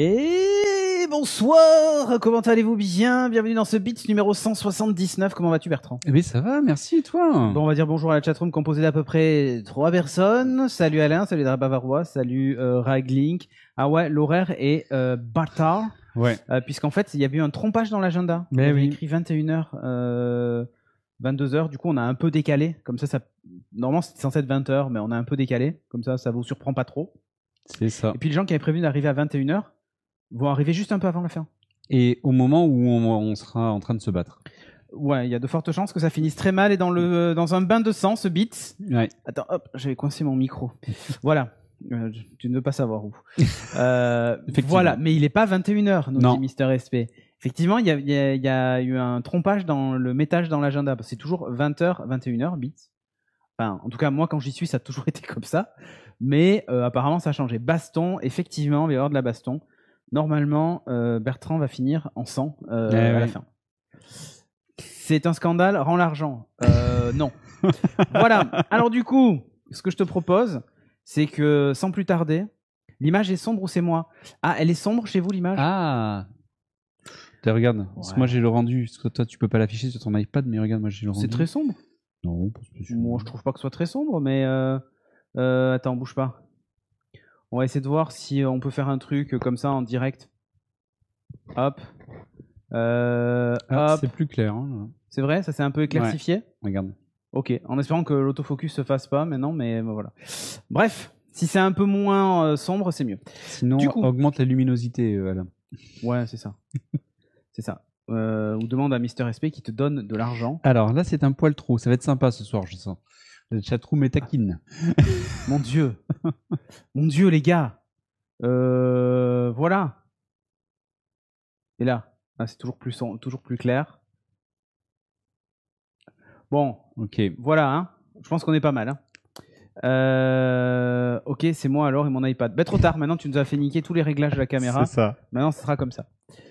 Et bonsoir, comment allez-vous bien? Bienvenue dans ce beat numéro 179. Comment vas-tu Bertrand? Eh bien ça va, merci et toi? Bon, on va dire bonjour à la chatroom composée d'à peu près trois personnes. Salut Alain, salut Drap Bavarois, salut euh, Raglink. Ah ouais, l'horaire est euh, bâtard, Ouais. euh, puisqu'en fait, il y a eu un trompage dans l'agenda. Mais avait oui. écrit 21h, euh, 22h. Du coup, on a un peu décalé. Comme ça, ça... normalement, c'était censé être 20h, mais on a un peu décalé. Comme ça, ça vous surprend pas trop. C'est ça. Et puis, les gens qui avaient prévu d'arriver à 21h vont arriver juste un peu avant la fin. Et au moment où on, on sera en train de se battre. Ouais, il y a de fortes chances que ça finisse très mal et dans, le, dans un bain de sang, ce beat. Ouais. Attends, hop, j'avais coincé mon micro. voilà. Euh, tu ne veux pas savoir où. Euh, voilà, mais il n'est pas 21h, nous dit Mister SP. Effectivement, il y y a- il y a eu un trompage dans le métage dans l'agenda. C'est toujours 20h, 21h, beats. Enfin, en tout cas, moi, quand j'y suis, ça a toujours été comme ça. Mais euh, apparemment, ça a changé. Baston, effectivement, il va y avoir de la baston. Normalement, euh, Bertrand va finir en sang euh, Eh à la ouais. fin. C'est un scandale, rends l'argent. Euh, non. voilà. Alors du coup, ce que je te propose, c'est que sans plus tarder, l'image est sombre ou c'est moi? Ah, elle est sombre chez vous l'image? Ah regarde, Ouais. moi j'ai le rendu, parce que toi tu peux pas l'afficher sur ton iPad, mais regarde, moi j'ai le rendu. C'est très sombre. Non, pas. Moi, je trouve pas que ce soit très sombre, mais euh, attends, bouge pas. On va essayer de voir si on peut faire un truc comme ça en direct. Hop. Euh, Ah, hop. c'est plus clair. hein, C'est vrai, ça s'est un peu éclaircifié? Regarde. Ok, en espérant que l'autofocus se fasse pas maintenant, mais voilà. Bref, si c'est un peu moins euh, sombre, c'est mieux. Sinon, Du coup- augmente la luminosité, euh, Alain. Ouais, c'est ça. c'est ça. Euh, ou demande à Mister SP qui te donne de l'argent. Alors là, c'est un poil trop. Ça va être sympa ce soir, je sens. Le chatroom est taquine. Mon Dieu. Mon Dieu, les gars. Euh, voilà. Et là, c'est toujours plus, toujours plus clair. Bon, Ok. voilà. Hein. Je pense qu'on est pas mal. hein. Euh, ok, c'est moi alors et mon iPad. Ben, trop tard, maintenant tu nous as fait niquer tous les réglages de la caméra. C'est ça. Maintenant, ce sera comme ça.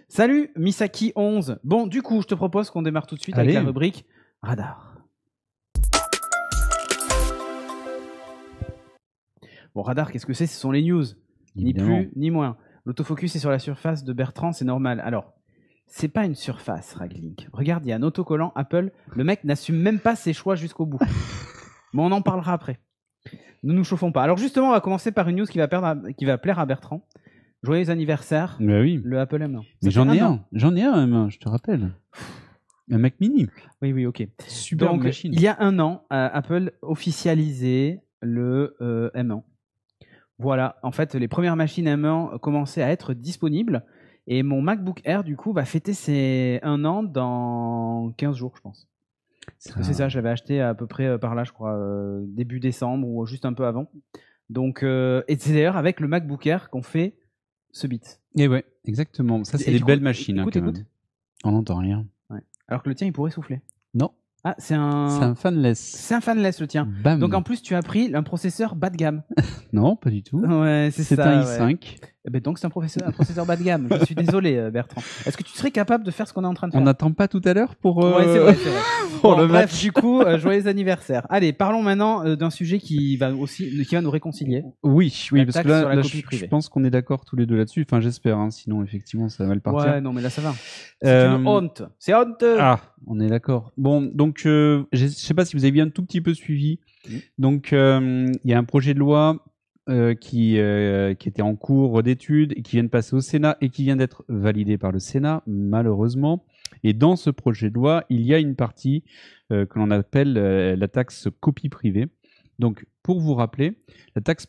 Salut, Misaki11. Bon, du coup, je te propose qu'on démarre tout de suite Allez. avec la rubrique Radar. Bon, Radar, qu'est-ce que c'est? Ce sont les news. Ni plus, ni moins. L'autofocus est sur la surface de Bertrand, c'est normal. Alors, c'est pas une surface, Raglink. Regarde, il y a un autocollant Apple. Le mec n'assume même pas ses choix jusqu'au bout. Mais on en parlera après. Ne nous chauffons pas. Alors justement, on va commencer par une news qui va, perdre à- qui va plaire à Bertrand. Joyeux anniversaire, oui. le Apple M1. Ça Mais fait j'en ai an. un. J'en ai un, même, je te rappelle. Un Mac Mini. Oui, oui, ok. Super Donc, machine. il y a un an, euh, Apple officialisait le euh, M1. Voilà, en fait, les premières machines M1 commençaient à être disponibles. Et mon MacBook Air, du coup, va fêter ses un an dans 15 jours, je pense. Parce que c'est ça, je l'avais acheté à peu près euh, par là, je crois, euh, début décembre ou juste un peu avant. Donc, euh, et c'est d'ailleurs avec le MacBook Air qu'on fait ce bit. Et ouais, exactement. Ça, c'est des belles machines. hein, écoute, écoute. On n'entend rien. Alors que le tien, il pourrait souffler. Non, Ah, c'est un. c'est un fanless. C'est un fanless, le tien. Bam. Donc en plus, tu as pris un processeur bas de gamme. Non, pas du tout. Ouais, c'est un ouais. i5. Eh ben, donc c'est un, professeur- un processeur bas de gamme. Je suis désolé, euh, Bertrand. Est-ce que tu serais capable de faire ce qu'on est en train de On faire n'attend pas tout à l'heure pour. euh, Ouais, c'est vrai, c'est vrai. pour Bon, le bref, match. du coup, euh, joyeux anniversaire. Allez, parlons maintenant euh, d'un sujet qui va aussi, qui va nous réconcilier. Oui, oui, parce que là, je, pense qu'on est d'accord tous les deux là-dessus. Enfin, j'espère. hein, sinon, effectivement, ça va mal partir. Ouais, non, mais là ça va. C'est une honte. C'est honteux. Ah, on est d'accord. Bon, donc, je ne sais pas si vous avez bien un tout petit peu suivi. Donc, il y a un projet de loi euh, qui, euh, qui était en cours d'étude et qui vient de passer au Sénat et qui vient d'être validé par le Sénat, malheureusement. Et dans ce projet de loi, il y a une partie euh, que l'on appelle la taxe copie privée. Donc, pour vous rappeler, la taxe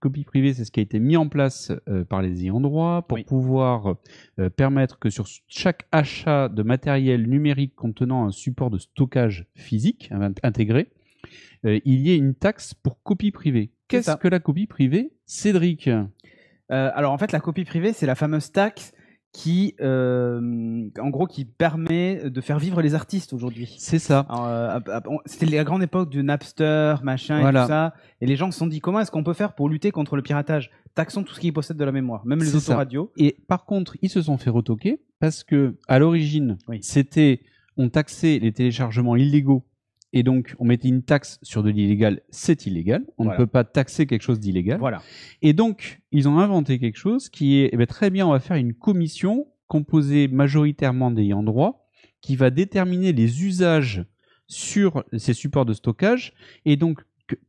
copie privée, c'est ce qui a été mis en place euh, par les ayants droit pour Oui. pouvoir euh, permettre que sur chaque achat de matériel numérique contenant un support de stockage physique in- intégré, euh, il y ait une taxe pour copie privée. Qu'est-ce que la copie privée Cédric? Euh, alors en fait, la copie privée, c'est la fameuse taxe qui, euh, en gros, qui permet de faire vivre les artistes aujourd'hui. C'est ça. Euh, C'était la grande époque du Napster, machin et tout ça. Et les gens se sont dit comment est-ce qu'on peut faire pour lutter contre le piratage? Taxons tout ce qui possède de la mémoire, même les ça. autoradios. Et par contre, ils se sont fait retoquer parce que à l'origine, Oui. c'était on taxait les téléchargements illégaux et donc on mettait une taxe sur de l'illégal, c'est illégal. On Voilà. ne peut pas taxer quelque chose d'illégal. Voilà. Et donc, ils ont inventé quelque chose qui est, eh ben, très bien, on va faire une commission composée majoritairement d'ayants droit qui va déterminer les usages sur ces supports de stockage et donc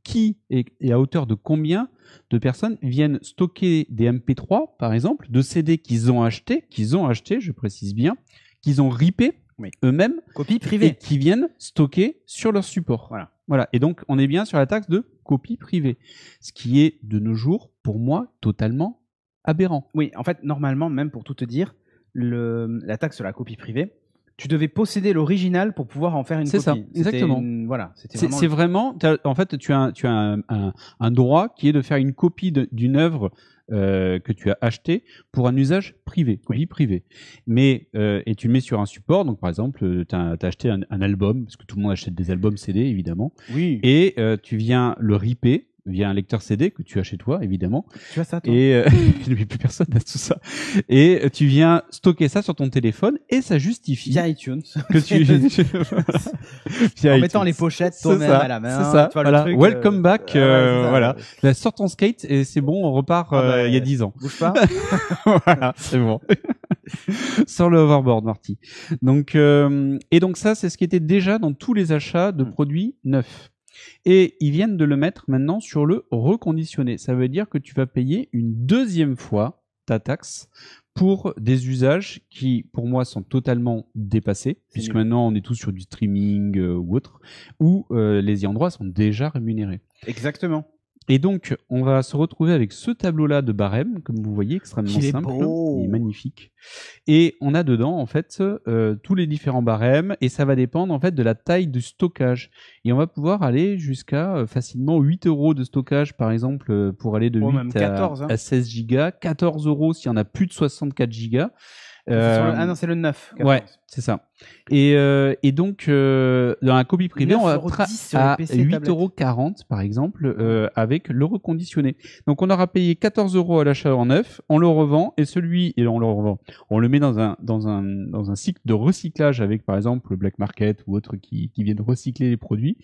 qui et, et à hauteur de combien de personnes viennent stocker des MP3, par exemple, de CD qu'ils ont achetés, qu'ils ont achetés, je précise bien, qu'ils ont ripé Oui. eux-mêmes Copie et privée. qui viennent stocker sur leur support. Voilà. Voilà. Et donc, on est bien sur la taxe de copie privée. Ce qui est, de nos jours, pour moi, totalement aberrant. Oui, en fait, normalement, même pour tout te dire, le, la taxe sur la copie privée, tu devais posséder l'original pour pouvoir en faire une C'est copie. ça, C'était exactement. une- voilà, C'est vraiment c'est en fait, tu as, un- tu as un, un- un droit qui est de faire une copie d'une œuvre euh, que tu as achetée pour un usage privé, copie privée. Mais, euh, et tu le mets sur un support, donc par exemple, tu as, acheté un, un album, parce que tout le monde achète des albums CD, évidemment, Oui. et euh, tu viens le ripper via un lecteur CD que tu as chez toi, évidemment, tu as ça, toi et euh, plus personne n'a tout ça. Et euh, tu viens stocker ça sur ton téléphone et ça justifie Via iTunes. que tu Via en iTunes. mettant les pochettes toi-même à la main. c'est ça, tu vois, le voilà. truc, Welcome euh, back, euh, euh, voilà. Là, sors ton skate et c'est bon, on repart Ah euh, bah, il y a 10 ans. Bouge pas. voilà, c'est bon. Sur le hoverboard, Marty. Donc, euh, et donc ça, c'est ce qui était déjà dans tous les achats de Mm. produits neufs. Et ils viennent de le mettre maintenant sur le reconditionné. Ça veut dire que tu vas payer une deuxième fois ta taxe pour des usages qui, pour moi, sont totalement dépassés, puisque maintenant on est tous sur du streaming euh, ou autre, où euh, les ayants droit sont déjà rémunérés. Exactement. Et donc, on va se retrouver avec ce tableau-là de barème, comme vous voyez, extrêmement Il simple, beau. il est magnifique. Et on a dedans, en fait, euh, tous les différents barèmes, et ça va dépendre, en fait, de la taille du stockage. Et on va pouvoir aller jusqu'à euh, facilement 8 euros de stockage, par exemple, euh, pour aller de Oh, 8 même 14, à, hein. à 16 gigas, 14 euros s'il y en a plus de 64 gigas. Le- Euh, Ah non, c'est le 9. Ouais, c'est ça. Et, euh, et donc, euh, dans la copie privée, on va 9,10 être sur les à PC et tablettes. 8,40€ par exemple, euh, avec le reconditionné. Donc, on aura payé 14 euros à l'achat en neuf, on le revend, et celui, et on le revend, on le met dans un, dans un, dans un cycle de recyclage avec, par exemple, le Black Market ou autre qui, qui viennent recycler les produits,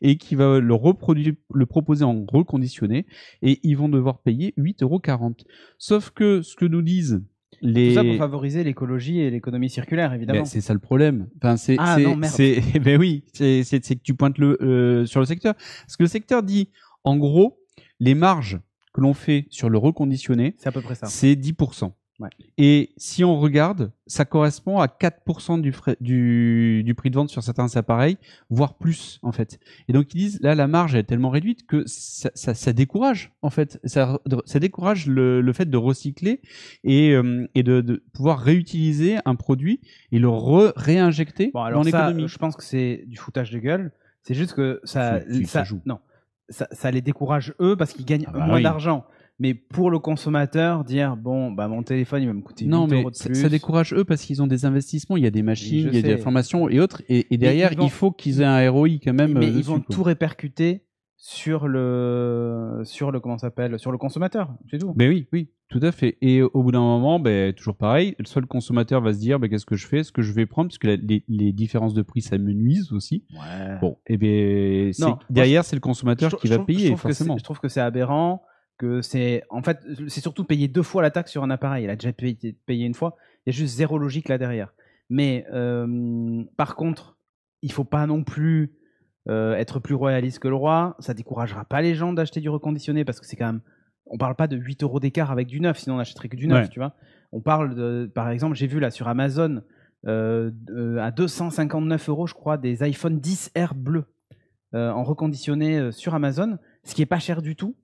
et qui va le reproduire, le proposer en reconditionné, et ils vont devoir payer 8,40€. Sauf que ce que nous disent les... Tout ça pour favoriser l'écologie et l'économie circulaire, évidemment. Ben, c'est ça le problème. Enfin, c'est, Ah, non, merde. ben oui, c'est, c'est- c'est que tu pointes le euh, sur le secteur. Parce que le secteur dit, en gros, les marges que l'on fait sur le reconditionné, C'est à peu près ça. c'est 10%. Ouais. Et si on regarde, ça correspond à 4% du, frais- du, du prix de vente sur certains appareils, voire plus en fait. Et donc ils disent là la marge est tellement réduite que ça, ça- ça décourage en fait, ça, ça décourage le, le fait de recycler et, euh, et de, de pouvoir réutiliser un produit et le re- réinjecter Bon, alors dans l'économie. je pense que c'est du foutage de gueule. C'est juste que ça, joue. non, ça, ça les décourage eux parce qu'ils gagnent Ah bah moins oui. d'argent. Mais pour le consommateur, dire bon, bah mon téléphone il va me coûter Non, 8 mais euros de ça, plus. ça décourage eux parce qu'ils ont des investissements, il y a des machines, je il y a de la sais. formation et autres. Et, et derrière, vont- il faut qu'ils aient un ROI quand même. mais euh, ils vont quoi. tout répercuter sur le sur le comment s'appelle sur le consommateur, c'est tout. Ben oui, oui, tout à fait. Et au bout d'un moment, ben, toujours pareil, le seul consommateur va se dire ben, qu'est-ce que je fais, est-ce que je vais prendre, parce que la- les, les différences de prix, ça me nuise aussi. Ouais. Bon, et ben, Non, moi, derrière, c'est le consommateur Je- qui je va trouve- je payer, c'est- forcément. je trouve que c'est aberrant, que c'est en fait c'est surtout payer deux fois la taxe sur un appareil. Il a déjà payé, payé une fois. Il y a juste zéro logique là derrière. Mais euh, par contre, il faut pas non plus euh, être plus royaliste que le roi. Ça découragera pas les gens d'acheter du reconditionné parce que c'est quand même. On parle pas de 8 euros d'écart avec du neuf, sinon on n'achèterait que du neuf, Ouais. tu vois. On parle de, par exemple, j'ai vu là sur Amazon euh, à 259 euros, je crois, des iPhone 10R bleus en reconditionné sur Amazon, ce qui est pas cher du tout.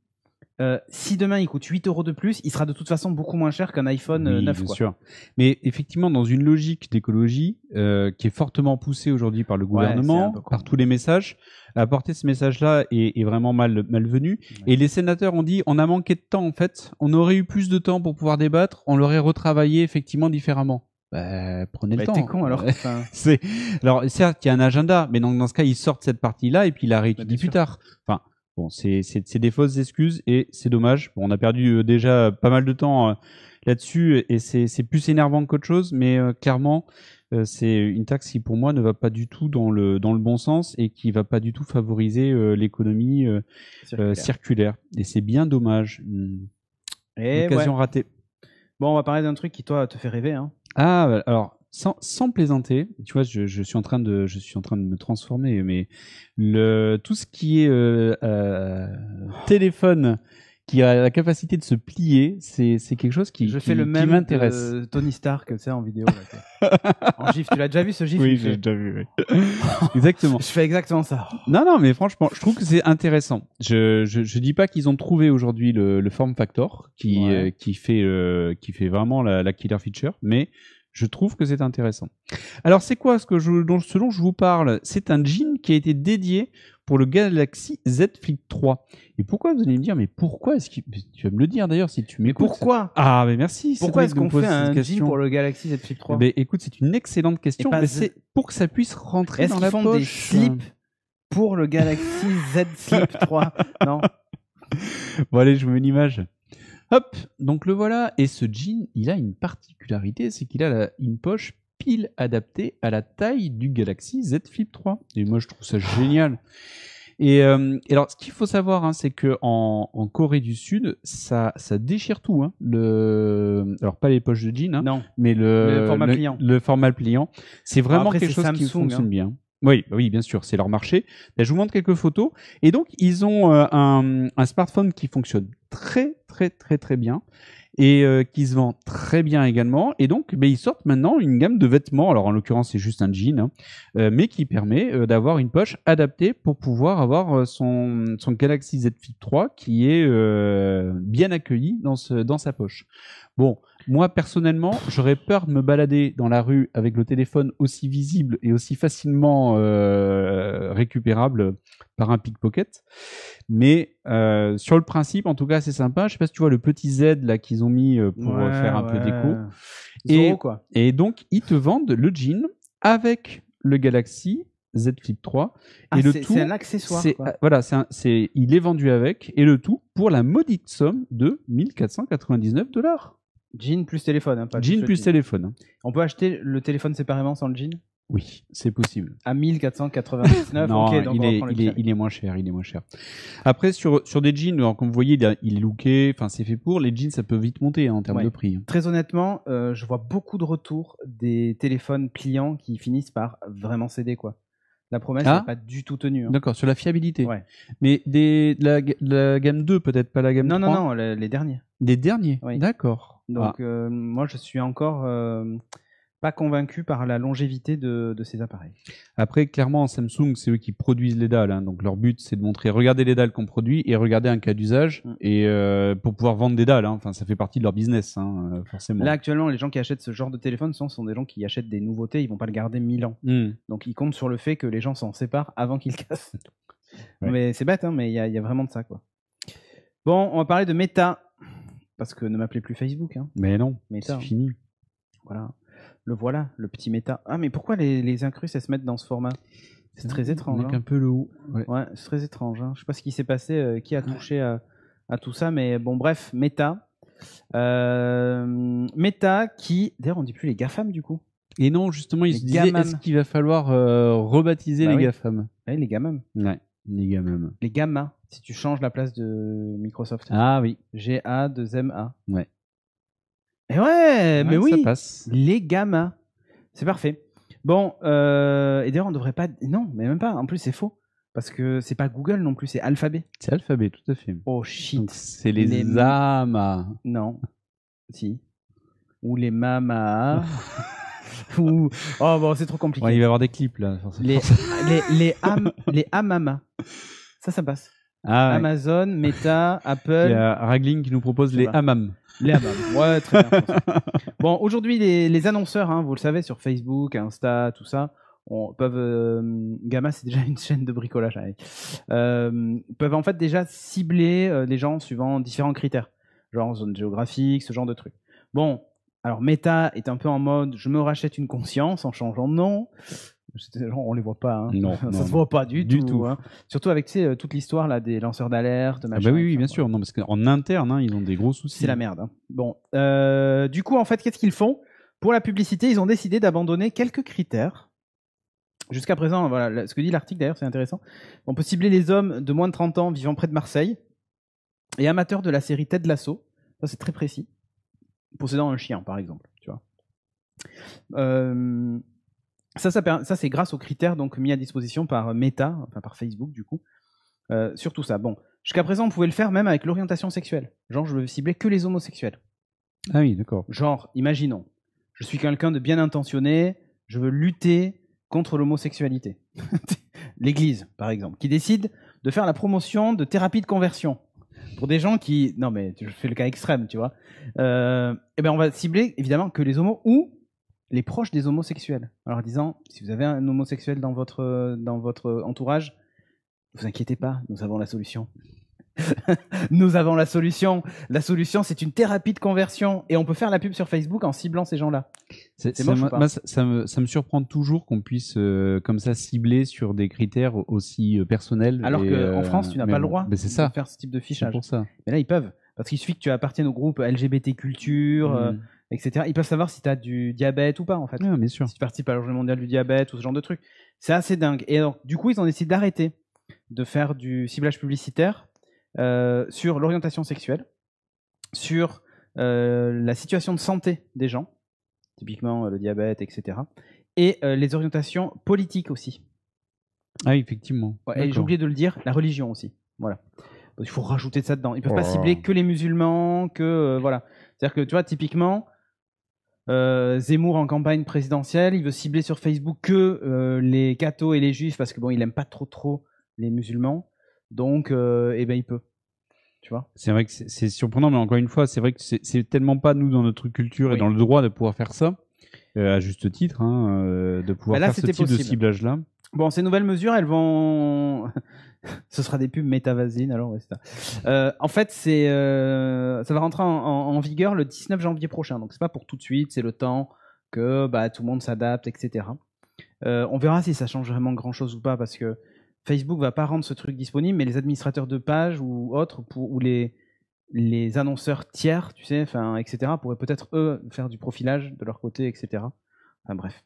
Euh, si demain il coûte 8 euros de plus, il sera de toute façon beaucoup moins cher qu'un iPhone euh, Oui, 9. bien quoi. sûr. Mais effectivement, dans une logique d'écologie euh, qui est fortement poussée aujourd'hui par le gouvernement, par tous les messages, apporter ce message-là est, est vraiment mal, malvenu. Et les sénateurs ont dit on a manqué de temps en fait, on aurait eu plus de temps pour pouvoir débattre, on l'aurait retravaillé effectivement différemment. Bah, prenez le Bah, temps. T'es con alors. C'est alors certes il y a un agenda, mais donc dans ce cas ils sortent cette partie-là et puis ils la Bah, réétudient plus sûr. tard. Enfin bon c'est des fausses excuses et c'est dommage. Bon, on a perdu euh, déjà pas mal de temps euh, là-dessus et c'est plus énervant qu'autre chose, mais euh, clairement euh, c'est une taxe qui pour moi ne va pas du tout dans le dans le bon sens et qui va pas du tout favoriser euh, l'économie Circulaire. circulaire. Et c'est bien dommage. Et Occasion ouais. ratée. Bon, on va parler d'un truc qui, toi, te fait rêver. Hein. Ah, alors sans, sans plaisanter, tu vois, je, je suis en train de je suis en train de me transformer, mais le tout ce qui est euh, euh, téléphone qui a la capacité de se plier, c'est c'est quelque chose qui Je qui- fais le qui même m'intéresse. de Tony Stark, tu sais, en vidéo. là, en gif. Tu l'as déjà vu, ce gif Oui, j'ai déjà vu. oui. Exactement. Je fais exactement ça. Non, non, mais franchement, je trouve que c'est intéressant. Je, je, je dis pas qu'ils ont trouvé aujourd'hui le, le form factor qui, Ouais. euh, qui, fait, euh, qui fait vraiment la, la killer feature, mais je trouve que c'est intéressant. Alors, c'est quoi ce, que je, dont, ce dont je vous parle? C'est un jean qui a été dédié pour le Galaxy Z Flip 3. Et pourquoi vous allez me dire, mais pourquoi est-ce qu'il. Tu vas me le dire d'ailleurs si tu m'écoutes. pourquoi? Ah, mais merci. Pourquoi est-ce qu'on fait un jean pour le Galaxy Z Flip 3 Eh ben, écoute, c'est une excellente question. Mais c'est pour que ça puisse rentrer dans la font poche. des slips pour le Galaxy Z Flip 3 Non Bon allez, je vous mets une image. Hop, donc le voilà. Et ce jean, il a une particularité, c'est qu'il a la- une poche pile adaptée à la taille du Galaxy Z Flip 3. Et moi, je trouve ça génial. Et, euh, et alors, ce qu'il faut savoir, hein, c'est que en, en Corée du Sud, ça, ça déchire tout. hein. Le, alors pas les poches de jean, hein, Non. mais le, Le format pliant. le format pliant. C'est vraiment après, quelque chose qui Samsung, fonctionne hein. bien. Oui, bah oui, bien sûr, c'est leur marché. Je vous montre quelques photos. Et donc, ils ont euh, un, smartphone qui fonctionne très, très, très, très bien et euh, qui se vend très bien également. Et donc, ils sortent maintenant une gamme de vêtements. Alors, en l'occurrence, c'est juste un jean, hein, euh, mais qui permet d'avoir une poche adaptée pour pouvoir avoir son, Galaxy Z Flip 3 qui est bien accueilli dans sa poche. Bon, moi personnellement, j'aurais peur de me balader dans la rue avec le téléphone aussi visible et aussi facilement euh, récupérable par un pickpocket. Mais euh, sur le principe, en tout cas, c'est sympa. Je sais pas si tu vois le petit Z là qu'ils ont mis euh, pour Ouais, faire un peu ouais. Zorro, Et- quoi. Et donc, ils te vendent le jean avec le Galaxy Z Flip 3 Ah, et le c'est tout. c'est un accessoire. quoi. voilà, c'est il est vendu avec et le tout pour la maudite somme de 1499 dollars. Jean plus téléphone. hein, pas Jean plus téléphone. hein. On peut acheter le téléphone séparément sans le jean? Oui, c'est possible. À 1499 non, ok, donc il, on est, il, est, il est moins cher, il est moins cher. Après, sur, sur des jeans, alors, comme vous voyez, il, est looké, enfin c'est fait pour. Les jeans, ça peut vite monter hein, en termes Ouais. de prix. Très honnêtement, euh, je vois beaucoup de retours des téléphones pliants qui finissent par vraiment céder. quoi. La promesse Ah. n'est pas du tout tenue. hein. D'accord, sur la fiabilité. Ouais. Mais des, de la, gamme 2, peut-être pas la gamme Non, 3 non, non, les, les derniers. Des derniers Oui. D'accord. Donc Ah. euh, moi, je suis encore euh, pas convaincu par la longévité de, de ces appareils. Après, clairement, Samsung, c'est eux qui produisent les dalles. hein. Donc, leur but, c'est de montrer, regardez les dalles qu'on produit et regardez un cas d'usage. Mm. Et euh, pour pouvoir vendre des dalles, hein. enfin, ça fait partie de leur business, hein, forcément. Là, actuellement, les gens qui achètent ce genre de téléphone sont, sont des gens qui achètent des nouveautés, ils vont pas le garder mille ans. Mm. Donc ils comptent sur le fait que les gens s'en séparent avant qu'ils cassent. Ouais. Mais c'est bête, mais il y, y a vraiment de ça. quoi. Bon, on va parler de Meta. Parce que ne m'appelez plus Facebook. Hein. Mais non, Meta, hein. c'est fini. Voilà. Le voilà, le petit Meta. Ah, mais pourquoi les, les incrustes, elles se mettent dans ce format? C'est très étrange. Avec hein. un peu le haut. Ouais. Ouais, c'est très étrange. Hein. Je sais pas ce qui s'est passé, euh, qui a touché à, à tout ça, mais bon, bref, Meta. Euh, Meta qui, d'ailleurs, on dit plus les GAFAM du coup. Et non, justement, ils Les se disaient, est-ce qu'il va falloir euh, rebaptiser Bah les oui. GAFAM? Ouais, les GAMAM. Ouais, les GAMAM. Les Gamma, si tu changes la place de Microsoft. Ah oui, G-A, 2-M-A. Ouais. Et ouais, mais Ouais, oui. Ça passe. Les Gamma. C'est parfait. Bon, euh, et d'ailleurs, on devrait pas. Non, mais même pas. En plus, c'est faux. Parce que c'est pas Google non plus, c'est Alphabet. C'est alphabet, tout à fait. Oh shit. C'est les, Les-. Non. Si. Ou les Mama. Ou. Oh bon, c'est trop compliqué. Ouais, il va y avoir des clips là. Les, les, les, Am- les Amama. Ça, ça passe. Ah, ouais. Amazon, Meta, Il Apple. y a Ragling qui nous propose les pas. AMAM. Les Hammam. Ouais, très bien. bon, aujourd'hui, les, les annonceurs, hein, vous le savez, sur Facebook, Insta, tout ça, on, peuvent. euh, Gamma, c'est déjà une chaîne de bricolage. allez. Euh, peuvent en fait déjà cibler euh, les gens suivant différents critères, genre zone géographique, ce genre de trucs. Bon, alors Meta est un peu en mode je me rachète une conscience en changeant de nom. C'est- genre, on les voit pas. hein. Non, ça non, se non. voit pas du, Du tout. tout. hein. Surtout avec tu sais, euh, toute l'histoire là des lanceurs d'alerte. Ah bah oui, bien quoi. sûr. Non, parce qu'en interne, hein, ils ont des gros soucis. C'est la merde. Bon, euh, du coup, en fait, qu'est-ce qu'ils font? Pour la publicité, ils ont décidé d'abandonner quelques critères. Jusqu'à présent, voilà, ce que dit l'article d'ailleurs, c'est intéressant. On peut cibler les hommes de moins de 30 ans vivant près de Marseille et amateurs de la série Ted Lasso. Ça, c'est très précis. Possédant un chien, par exemple. Tu vois. Euh, ça, ça, c'est grâce aux critères donc mis à disposition par Meta, enfin par Facebook du coup. Euh, surtout ça. Bon, jusqu'à présent, on pouvait le faire même avec l'orientation sexuelle. Genre, je veux cibler que les homosexuels. Ah oui, d'accord. Genre, imaginons, je suis quelqu'un de bien intentionné, je veux lutter contre l'homosexualité. L'Église, par exemple, qui décide de faire la promotion de thérapie de conversion pour des gens qui, non mais je fais le cas extrême, tu vois. Euh, eh ben on va cibler évidemment que les homos ou les proches des homosexuels. Alors disant, si vous avez un homosexuel dans votre dans votre entourage, ne vous inquiétez pas, nous avons la solution. nous avons la solution. La solution, c'est une thérapie de conversion. Et on peut faire la pub sur Facebook en ciblant ces gens-là. Ça, ça, me, ça, me, surprend toujours qu'on puisse euh, comme ça cibler sur des critères aussi euh, personnels. Alors qu'en euh, France, tu n'as pas le droit de faire ce type de fichage. Pour ça. Mais là, ils peuvent. Parce qu'il suffit que tu appartiennes au groupe LGBT culture, mm. Etc. Ils peuvent savoir si tu as du diabète ou pas, en fait. bien sûr. Si tu participes à la journée mondiale du diabète ou ce genre de trucs. C'est assez dingue. Et alors, du coup, ils ont décidé d'arrêter de faire du ciblage publicitaire euh, sur l'orientation sexuelle, sur euh, la situation de santé des gens, typiquement euh, le diabète, etc. Et les orientations politiques aussi. Ah, effectivement. et j'ai oublié de le dire, la religion aussi. Voilà. Il faut rajouter ça dedans. Ils peuvent pas oh. cibler que les musulmans, que voilà. C'est-à-dire que tu vois, typiquement, Zemmour en campagne présidentielle, il veut cibler sur Facebook que les cathos et les juifs parce que bon, il aime pas trop trop les musulmans. Donc, eh ben, il peut. Tu vois? C'est vrai que c'est surprenant, mais encore une fois, c'est vrai que c'est tellement pas nous dans notre culture et dans le droit de pouvoir faire ça, euh, à juste titre, hein, euh, de pouvoir bah faire ce type de ciblage-là. Bon, ces nouvelles mesures, elles vont. ce sera des pubs métavasine, alors ouais, euh, En fait, c'est ça va rentrer en, vigueur le 19 janvier prochain, donc c'est pas pour tout de suite, c'est le temps que bah, tout le monde s'adapte, etc. on verra si ça change vraiment grand chose ou pas, parce que Facebook va pas rendre ce truc disponible, mais les administrateurs de page ou autres, ou les, les annonceurs tiers, tu sais, enfin, etc., pourraient peut-être eux faire du profilage de leur côté, etc. Enfin bref.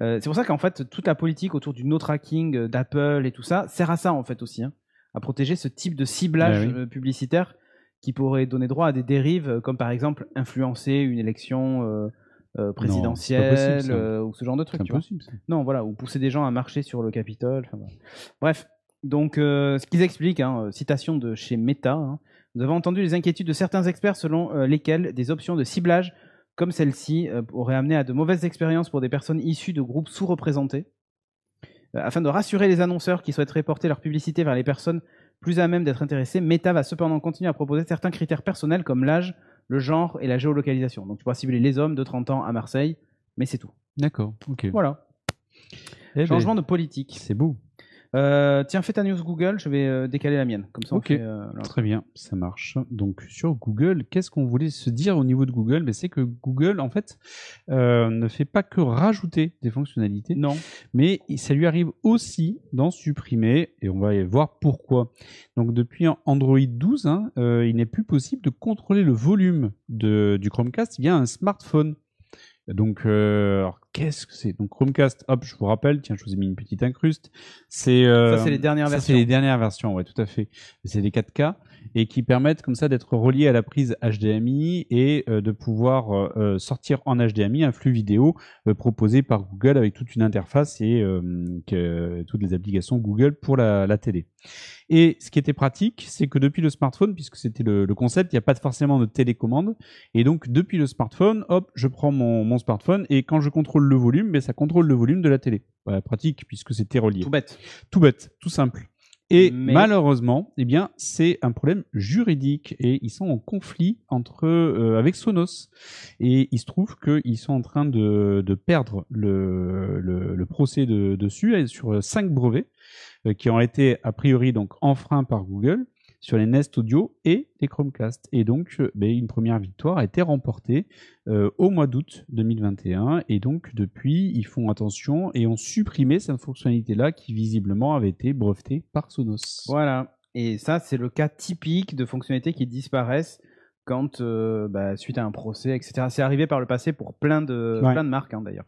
Euh, c'est pour ça qu'en fait, toute la politique autour du no tracking euh, d'Apple et tout ça sert à ça en fait aussi, hein, à protéger ce type de ciblage bah euh, publicitaire qui pourrait donner droit à des dérives, comme par exemple influencer une élection euh, présidentielle euh, ou ce genre de truc. Tu non, voilà, ou pousser des gens à marcher sur le Capitole. Bref, donc euh, ce qu'ils expliquent, hein, citation de chez Meta, hein, nous avons entendu les inquiétudes de certains experts selon lesquels des options de ciblage comme celle-ci auraient amené à de mauvaises expériences pour des personnes issues de groupes sous-représentés. afin de rassurer les annonceurs qui souhaiteraient porter leur publicité vers les personnes plus à même d'être intéressées, Meta va cependant continuer à proposer certains critères personnels comme l'âge, le genre et la géolocalisation. Donc tu pourras cibler les hommes de 30 ans à Marseille, mais c'est tout. D'accord, ok. Voilà. Eh ben, Changement de politique. C'est beau. Euh, tiens, fais ta news Google, je vais euh, décaler la mienne. Comme ça. Euh, Très bien, ça marche. Donc sur Google, qu'est-ce qu'on voulait se dire au niveau de Google? Mais C'est que Google, en fait, ne fait pas que rajouter des fonctionnalités. Non. Mais ça lui arrive aussi d'en supprimer, et on va voir pourquoi. Donc depuis Android 12, hein, il n'est plus possible de contrôler le volume de, du Chromecast via un smartphone. Donc, euh, qu'est-ce que c'est? Donc Chromecast, hop, je vous rappelle, tiens, je vous ai mis une petite incruste. C'est euh, ça, c'est les dernières versions. C'est les dernières versions, ouais, tout à fait. C'est des 4K et qui permettent comme ça d'être reliés à la prise HDMI et euh, de pouvoir euh, sortir en HDMI un flux vidéo proposé par Google avec toute une interface et que, toutes les applications Google pour la, la télé. Et ce qui était pratique, c'est que depuis le smartphone, puisque c'était le, concept, il n'y a pas forcément de télécommande. Et donc, depuis le smartphone, hop, je prends mon, mon smartphone et quand je contrôle le volume, mais ça contrôle le volume de la télé. Voilà, pratique, puisque c'était relié. Tout bête. Tout bête, tout simple. Et malheureusement, eh bien, c'est un problème juridique et ils sont en conflit entre euh, avec Sonos. Et il se trouve qu'ils sont en train de, de perdre le, le, le procès de, dessus sur cinq brevets. Euh, qui ont été a priori donc enfreints par Google sur les Nest Audio et les Chromecast. Et donc, euh, ben, une première victoire a été remportée euh, au mois d'août 2021. Et donc, depuis, ils font attention et ont supprimé cette fonctionnalité-là qui visiblement avait été brevetée par Sonos. Voilà. Et ça, c'est le cas typique de fonctionnalités qui disparaissent quand, euh, bah, suite à un procès, etc. C'est arrivé par le passé pour plein de, Ouais. plein de marques, hein, d'ailleurs.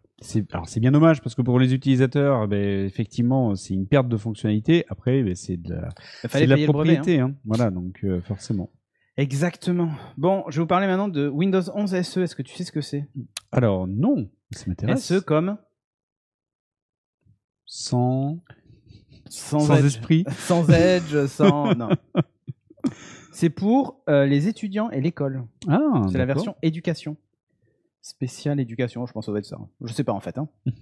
Alors c'est bien dommage parce que pour les utilisateurs, ben, effectivement, c'est une perte de fonctionnalité. Après, ben, c'est de la, de brevet. hein. propriété, hein. Voilà, donc euh, forcément. Exactement. Bon, je vais vous parler maintenant de Windows 11 SE. Est-ce que tu sais ce que c'est? Alors non, ça m'intéresse. SE comme Sans sans, sans edge. esprit. Sans Edge, sans. Non. C'est pour euh, les étudiants et l'école. Ah, C'est la d'accord. version éducation. Spéciale éducation, je pense que ça doit être ça. Je sais pas en fait. hein.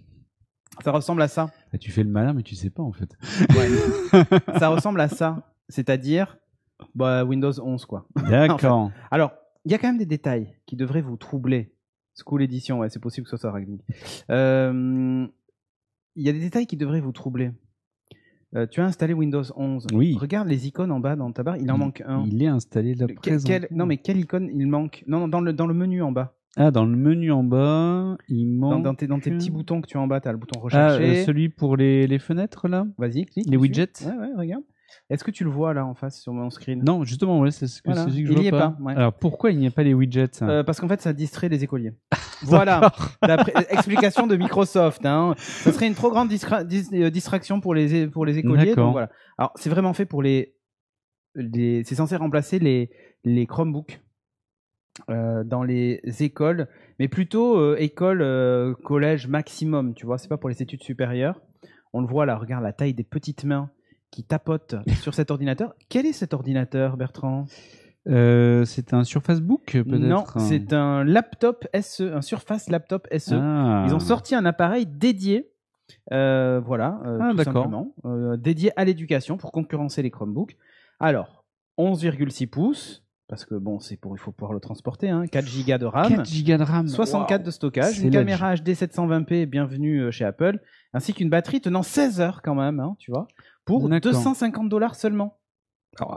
ça ressemble à ça. Ah, tu fais le malin, mais tu sais pas en fait. Ça ressemble à ça. C'est-à-dire bah, Windows 11, quoi. D'accord. Alors, il y a quand même des détails qui devraient vous troubler. School Edition, ouais, c'est possible que ce soit ça. Euh, Il y a des détails qui devraient vous troubler. Euh, tu as installé Windows 11. Oui. Regarde les icônes en bas dans ta barre, il en manque un. Il est installé là présent. quel- non, mais quelle icône il manque? Non, non, dans le, dans le menu en bas. Ah, dans le menu en bas, il manque. dans tes, dans tes petits boutons que tu as en bas, tu as le bouton Ah, rechercher. euh, celui pour les, les fenêtres là? Vas-y, clique. Les dessus. widgets? Ouais, ouais, regarde. Est-ce que tu le vois là en face sur mon screen? Non, justement, ouais, c'est ce que, Voilà. c'est ce que je Il vois y est pas. ouais. Alors pourquoi il n'y a pas les widgets Euh, Parce qu'en fait, ça distrait les écoliers. voilà. D'après- explication de Microsoft. Hein. Ça serait une trop grande distra- dis- euh, distraction pour les, pour les écoliers. D'accord. donc voilà. Alors, c'est vraiment fait pour les. les- c'est censé remplacer les, les Chromebooks euh, dans les écoles, mais plutôt euh, école, euh, collège maximum. Tu vois, c'est pas pour les études supérieures. On le voit là, regarde la taille des petites mains qui tapotent sur cet ordinateur. Quel est cet ordinateur, Bertrand? Euh, C'est un Surface Book peut-être? Non, c'est un laptop SE, un Surface Laptop SE. Ah. Ils ont sorti un appareil dédié, euh, voilà, euh, Ah, tout simplement, dédié à l'éducation pour concurrencer les Chromebooks. Alors, 11,6 pouces, parce que bon, c'est pour, il faut pouvoir le transporter, hein, 4 Go de RAM. 4 Go de RAM. 64 Waouh. de stockage, une caméra HD 720p, bienvenue chez Apple, ainsi qu'une batterie tenant 16 heures quand même, hein, tu vois, pour D'accord. 250 dollars seulement.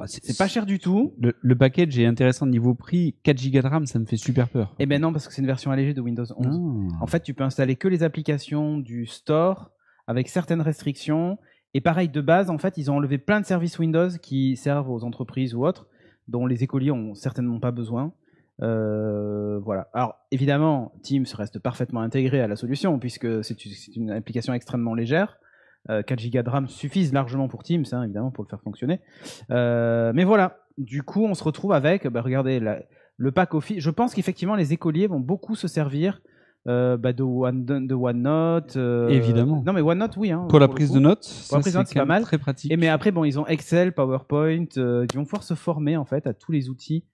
C'est pas cher du tout. Le, le package est intéressant niveau prix. 4 Go de RAM, ça me fait super peur. Eh ben non, parce que c'est une version allégée de Windows 11. Ah. En fait, tu peux installer que les applications du store avec certaines restrictions. Et pareil, de base, en fait, ils ont enlevé plein de services Windows qui servent aux entreprises ou autres, dont les écoliers ont certainement pas besoin. Euh, voilà. Alors, évidemment, Teams reste parfaitement intégré à la solution puisque c'est une application extrêmement légère. Euh, 4 Go de RAM suffisent largement pour Teams, hein, évidemment, pour le faire fonctionner. Euh, mais voilà, du coup, on se retrouve avec, bah, regardez, la- le pack Office. Je pense qu'effectivement, les écoliers vont beaucoup se servir euh, bah, de, One, de OneNote. euh, Évidemment. Non, mais OneNote, oui. hein, Pour la prise de notes, Pour la ça, prise de notes, c'est c'est pas même mal. très pratique. Et mais après, bon, ils ont Excel, PowerPoint. euh, ils vont pouvoir se former en fait à tous les outils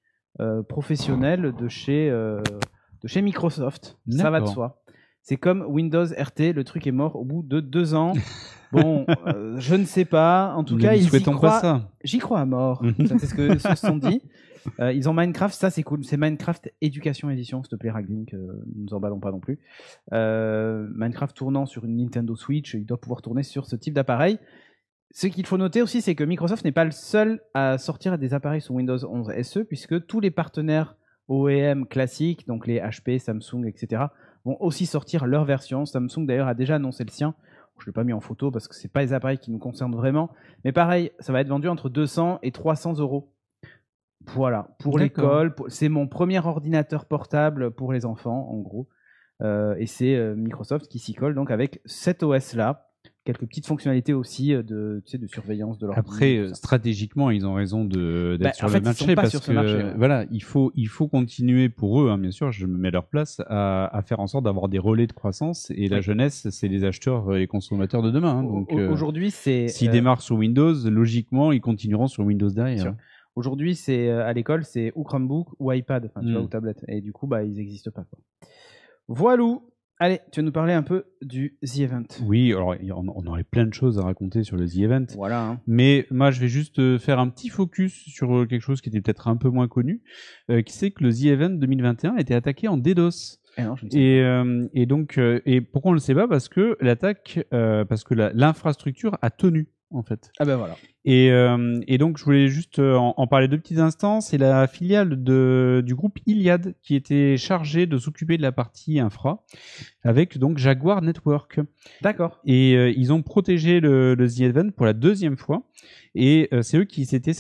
euh, professionnels de chez, euh, de chez Microsoft. Ça va de soi. C'est comme Windows RT, le truc est mort au bout de deux ans. Bon, euh, je ne sais pas. En tout cas, ils y croient. J'y crois à mort. C'est ce que se sont dit. Euh, ils ont Minecraft, ça c'est cool. C'est Minecraft Éducation Edition, s'il te plaît, Raglink. Euh, ne nous emballons pas non plus. Euh, Minecraft tournant sur une Nintendo Switch, il doit pouvoir tourner sur ce type d'appareil. Ce qu'il faut noter aussi, c'est que Microsoft n'est pas le seul à sortir des appareils sous Windows 11 SE, puisque tous les partenaires OEM classiques, donc les HP, Samsung, etc., vont aussi sortir leur version. Samsung d'ailleurs a déjà annoncé le sien. Je ne l'ai pas mis en photo parce que ce pas les appareils qui nous concernent vraiment. Mais pareil, ça va être vendu entre 200 et 300 euros. Voilà, pour l'école. C'est mon premier ordinateur portable pour les enfants, en gros. Euh, et c'est euh, Microsoft qui s'y colle donc avec cet OS-là. Quelques petites fonctionnalités aussi euh, de, tu sais, de surveillance de leur Après, euh, stratégiquement, ils ont raison d'être Bah, sur le fait, ils marché sont pas parce sur ce que marché, ouais. voilà, il faut il faut continuer pour eux, hein, bien sûr, je me mets à leur place à, à faire en sorte d'avoir des relais de croissance et la jeunesse, c'est les acheteurs et les consommateurs de demain. hein, donc, euh, Aujourd'hui, c'est. s'ils euh, démarrent sur Windows, logiquement, ils continueront sur Windows derrière. sûr. Aujourd'hui, c'est à l'école, c'est ou Chromebook ou iPad, enfin, tu vois, Mm. ou tablette. Et du coup, bah, ils n'existent pas. Quoi. Voilou. Allez, tu vas nous parler un peu du The Event? Oui, alors on aurait plein de choses à raconter sur le The Event. Voilà. hein. Mais moi, je vais juste euh, faire un petit focus sur euh, quelque chose qui était peut-être un peu moins connu, euh, qui c'est que le The Event 2021 a été attaqué en DDoS. Eh non, je Et, euh, et donc, euh, et pourquoi on ne le sait pas? Parce que l'attaque, parce que l'infrastructure a tenu. En fait. Ah ben voilà. Et, euh, et donc, je voulais juste euh, en, en parler deux petits instants. C'est la filiale de, du groupe Iliad qui était chargée de s'occuper de la partie infra avec donc Jaguar Network. D'accord. Et euh, ils ont protégé le, le The Event pour la deuxième fois. Et euh, c'est eux qui s'étaient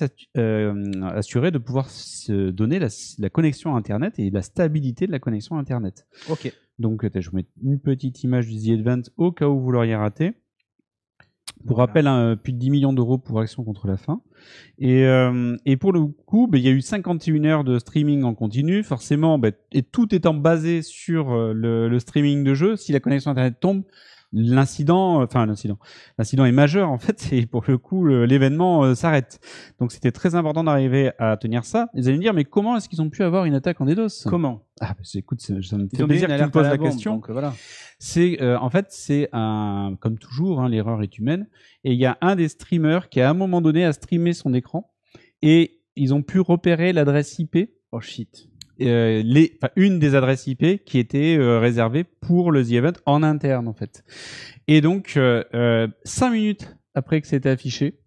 assurés de pouvoir se donner la, la connexion Internet et la stabilité de la connexion Internet. Ok. Donc, je vous mets une petite image du The Event au cas où vous l'auriez raté. Pour Voilà. rappel, hein, plus de 10 millions d'euros pour Action contre la faim. Et, euh, et pour le coup, ben, il y a eu 51 heures de streaming en continu. Forcément, ben, et tout étant basé sur euh, le, le streaming de jeu, si la connexion Internet tombe, l'incident, enfin l'incident, l'incident est majeur en fait, et pour le coup, l'événement euh, s'arrête. Donc c'était très important d'arriver à tenir ça. Vous allez me dire, mais comment est-ce qu'ils ont pu avoir une attaque en DDoS? Comment? Ah, bah, c'est- écoute, c'est- ça me fait plaisir que tu me poses la la bombe, question. donc, euh, voilà. C'est euh, en fait c'est un comme toujours hein, l'erreur est humaine et il y a un des streamers qui à un moment donné a streamé son écran et ils ont pu repérer l'adresse IP Oh shit. Euh, une des adresses IP qui était euh, réservée pour le The en interne en fait. Et donc euh, euh, cinq minutes après que c'était affiché,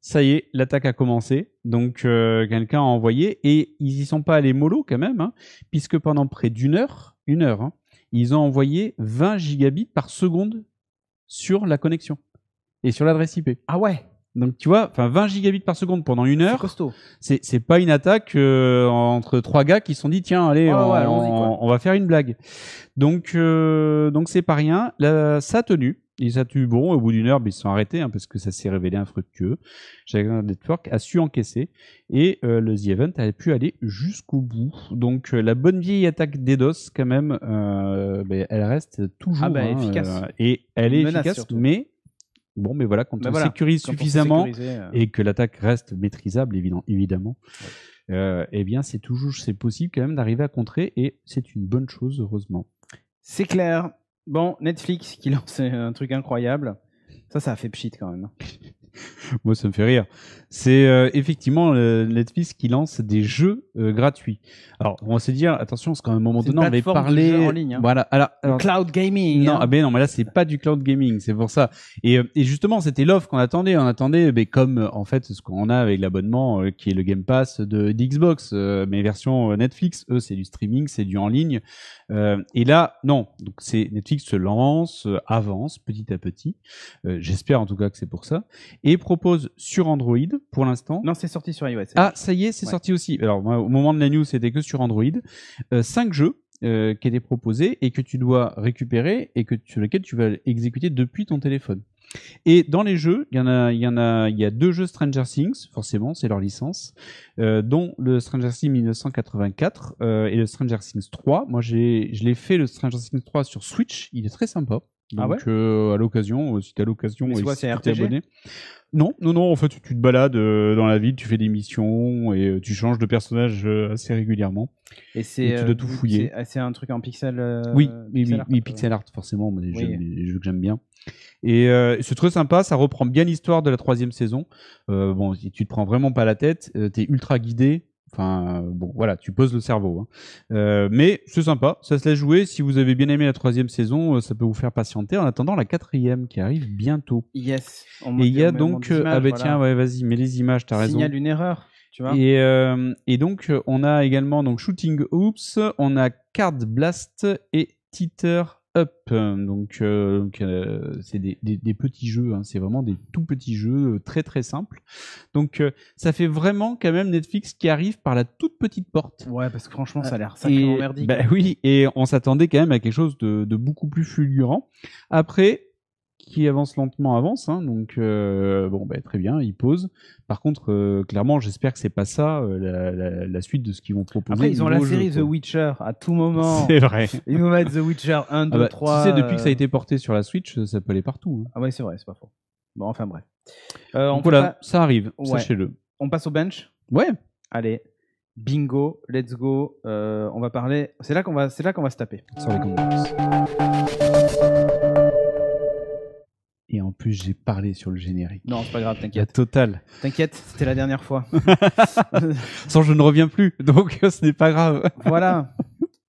ça y est, l'attaque a commencé. Donc quelqu'un a envoyé et ils y sont pas allés mollo quand même, hein, puisque pendant près d'une heure, une heure, hein, ils ont envoyé 20 gigabits par seconde sur la connexion et sur l'adresse IP. Ah ouais. Donc tu vois, enfin 20 gigabits par seconde pendant une heure, c'est c'est pas une attaque euh, entre trois gars qui se sont dit tiens allez on, ouais, allons-y, quoi. on- on va faire une blague. Donc euh, donc c'est pas rien. Là, ça a tenu. Et ça a tenu bon. Au bout d'une heure, ben, ils se sont arrêtés hein, parce que ça s'est révélé infructueux. Jaguar Network a su encaisser et euh, le The Event a pu aller jusqu'au bout. Donc la bonne vieille attaque DDoS quand même, ben, elle reste toujours Ah, bah, hein, efficace. et elle est menace, efficace. surtout. Mais bon, mais voilà quand on voilà. sécurise Quand suffisamment euh, et que l'attaque reste maîtrisable, évident- évidemment, euh, eh bien, c'est toujours c'est possible quand même d'arriver à contrer et c'est une bonne chose, heureusement. C'est clair. Bon, Netflix qui lance un truc incroyable. Ça, ça a fait pchit quand même. Moi, ça me fait rire. C'est euh, effectivement euh, Netflix qui lance des jeux euh, gratuits. Alors, on va se dire, attention, parce qu'à un moment donné, on parler. jeux en ligne, hein. Voilà. Alors, alors, Cloud gaming. Non, hein. ah ben non, mais là c'est pas du cloud gaming, c'est pour ça. Et, euh, et justement, c'était l'offre qu'on attendait. On attendait, ben, comme en fait ce qu'on a avec l'abonnement qui est le Game Pass de d'Xbox, mais version Netflix. Eux, c'est du streaming, c'est du en ligne. Et là, non. Donc c'est Netflix se lance, avance petit à petit. J'espère en tout cas que c'est pour ça. Et propose sur Android pour l'instant. Non, c'est sorti sur iOS. Ah, ça y est, c'est Ouais. sorti aussi. Alors, moi, au moment de la news, c'était que sur Android. Euh, cinq jeux euh, qui étaient proposés et que tu dois récupérer et que sur lesquels tu vas exécuter depuis ton téléphone. Et dans les jeux, il y en a, il y en a, il y a deux jeux Stranger Things, forcément, c'est leur licence, euh, dont le Stranger Things 1984 euh, et le Stranger Things 3. Moi, j'ai, je l'ai fait le Stranger Things 3 sur Switch. Il est très sympa. Donc, Ah ouais euh, à l'occasion, euh, si t'as l'occasion, et si t'es abonné. Non, non, non. En fait, tu, tu te balades euh, dans la ville, tu fais des missions et euh, tu changes de personnage euh, assez régulièrement. Et c'est. Tu dois tout fouiller. c'est- C'est un truc en pixel. oui, oui, oui, art, oui, pixel art forcément, moi, les, Oui. jeux, les jeux que j'aime bien. Et euh, c'est très sympa, ça reprend bien l'histoire de la troisième saison. Euh, bon, si tu te prends vraiment pas la tête, euh, t'es ultra guidé. Enfin, euh, bon, voilà, tu poses le cerveau. hein. Euh, mais c'est sympa, ça se laisse jouer. Si vous avez bien aimé la troisième saison, euh, ça peut vous faire patienter en attendant la quatrième qui arrive bientôt. Yes. On Et il y a donc, images, ah bah voilà. tiens, ouais, vas-y, mets les images, t'as raison. Signale une erreur. Tu vois Et, euh, et donc, on a également donc Shooting Hoops, on a Card Blast et Teeter Up. Donc, euh, euh, c'est des, des- des petits jeux, hein, c'est vraiment des tout petits jeux euh, très très simples. Donc, euh, ça fait vraiment quand même Netflix qui arrive par la toute petite porte. Ouais, parce que franchement, ça a l'air sacrément merdique. bah oui, et on s'attendait quand même à quelque chose de, de beaucoup plus fulgurant. Après, qui avance lentement avance, hein, donc euh, bon, bah, très bien, il pose. Par contre, euh, clairement, j'espère que c'est pas ça euh, la, la- la suite de ce qu'ils vont proposer. Après, ils ont la jeu, série The. Witcher à tout moment. C'est vrai. Ils nous mettent The Witcher 1, 2, Ah bah, 3. tu sais, depuis que ça a été porté sur la Switch, ça peut aller partout. hein. Ah ouais, c'est vrai, c'est pas faux. Bon, enfin bref. On, voilà, pas- ça arrive, Ouais. sachez-le. on passe au bench. Ouais, Allez, bingo, let's go. On va parler. C'est là qu'on va, c'est là qu'on va se taper. sur les commentaires. Et en plus, j'ai parlé sur le générique. Non, c'est pas grave, t'inquiète. totale. T'inquiète, c'était la dernière fois. Sans, je ne reviens plus, donc ce n'est pas grave. voilà.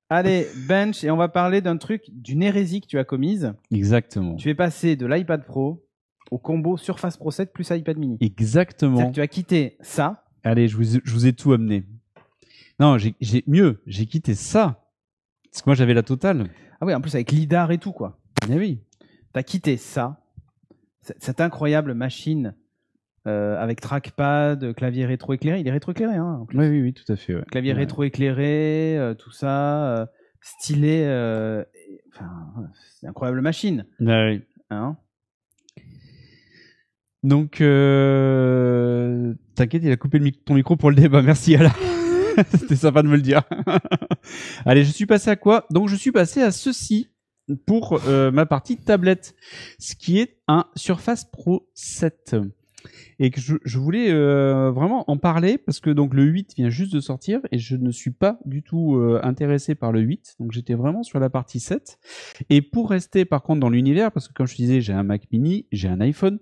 Allez, bench, et on va parler d'un truc, d'une hérésie que tu as commise. Exactement. Tu es passé de l'iPad Pro au combo Surface Pro 7 plus iPad mini. Exactement. Que tu as quitté ça. Allez, je vous, je vous ai tout amené. Non, j'ai mieux, j'ai quitté ça. Parce que moi, j'avais la totale. Ah oui, en plus avec l'IDAR et tout, quoi. Eh oui. Tu as quitté ça, cette incroyable machine euh, avec trackpad, clavier rétroéclairé. Il est rétroéclairé, hein. en plus. Oui, oui, oui, tout à fait. ouais. Clavier Ouais. rétroéclairé, euh, tout ça, euh, stylé. euh, et- enfin, c'est une incroyable machine. Ah oui. Hein Donc, t'inquiète, il a coupé le mic- ton micro pour le débat. Merci, Alain. C'était sympa de me le dire. Allez, je suis passé à quoi? Donc, je suis passé à ceci pour euh, ma partie tablette, ce qui est un Surface Pro 7. Et que je, je voulais euh, vraiment en parler parce que donc le 8 vient juste de sortir et je ne suis pas du tout euh, intéressé par le 8. Donc j'étais vraiment sur la partie 7. Et pour rester par contre dans l'univers, parce que comme je disais, j'ai un Mac mini, j'ai un iPhone,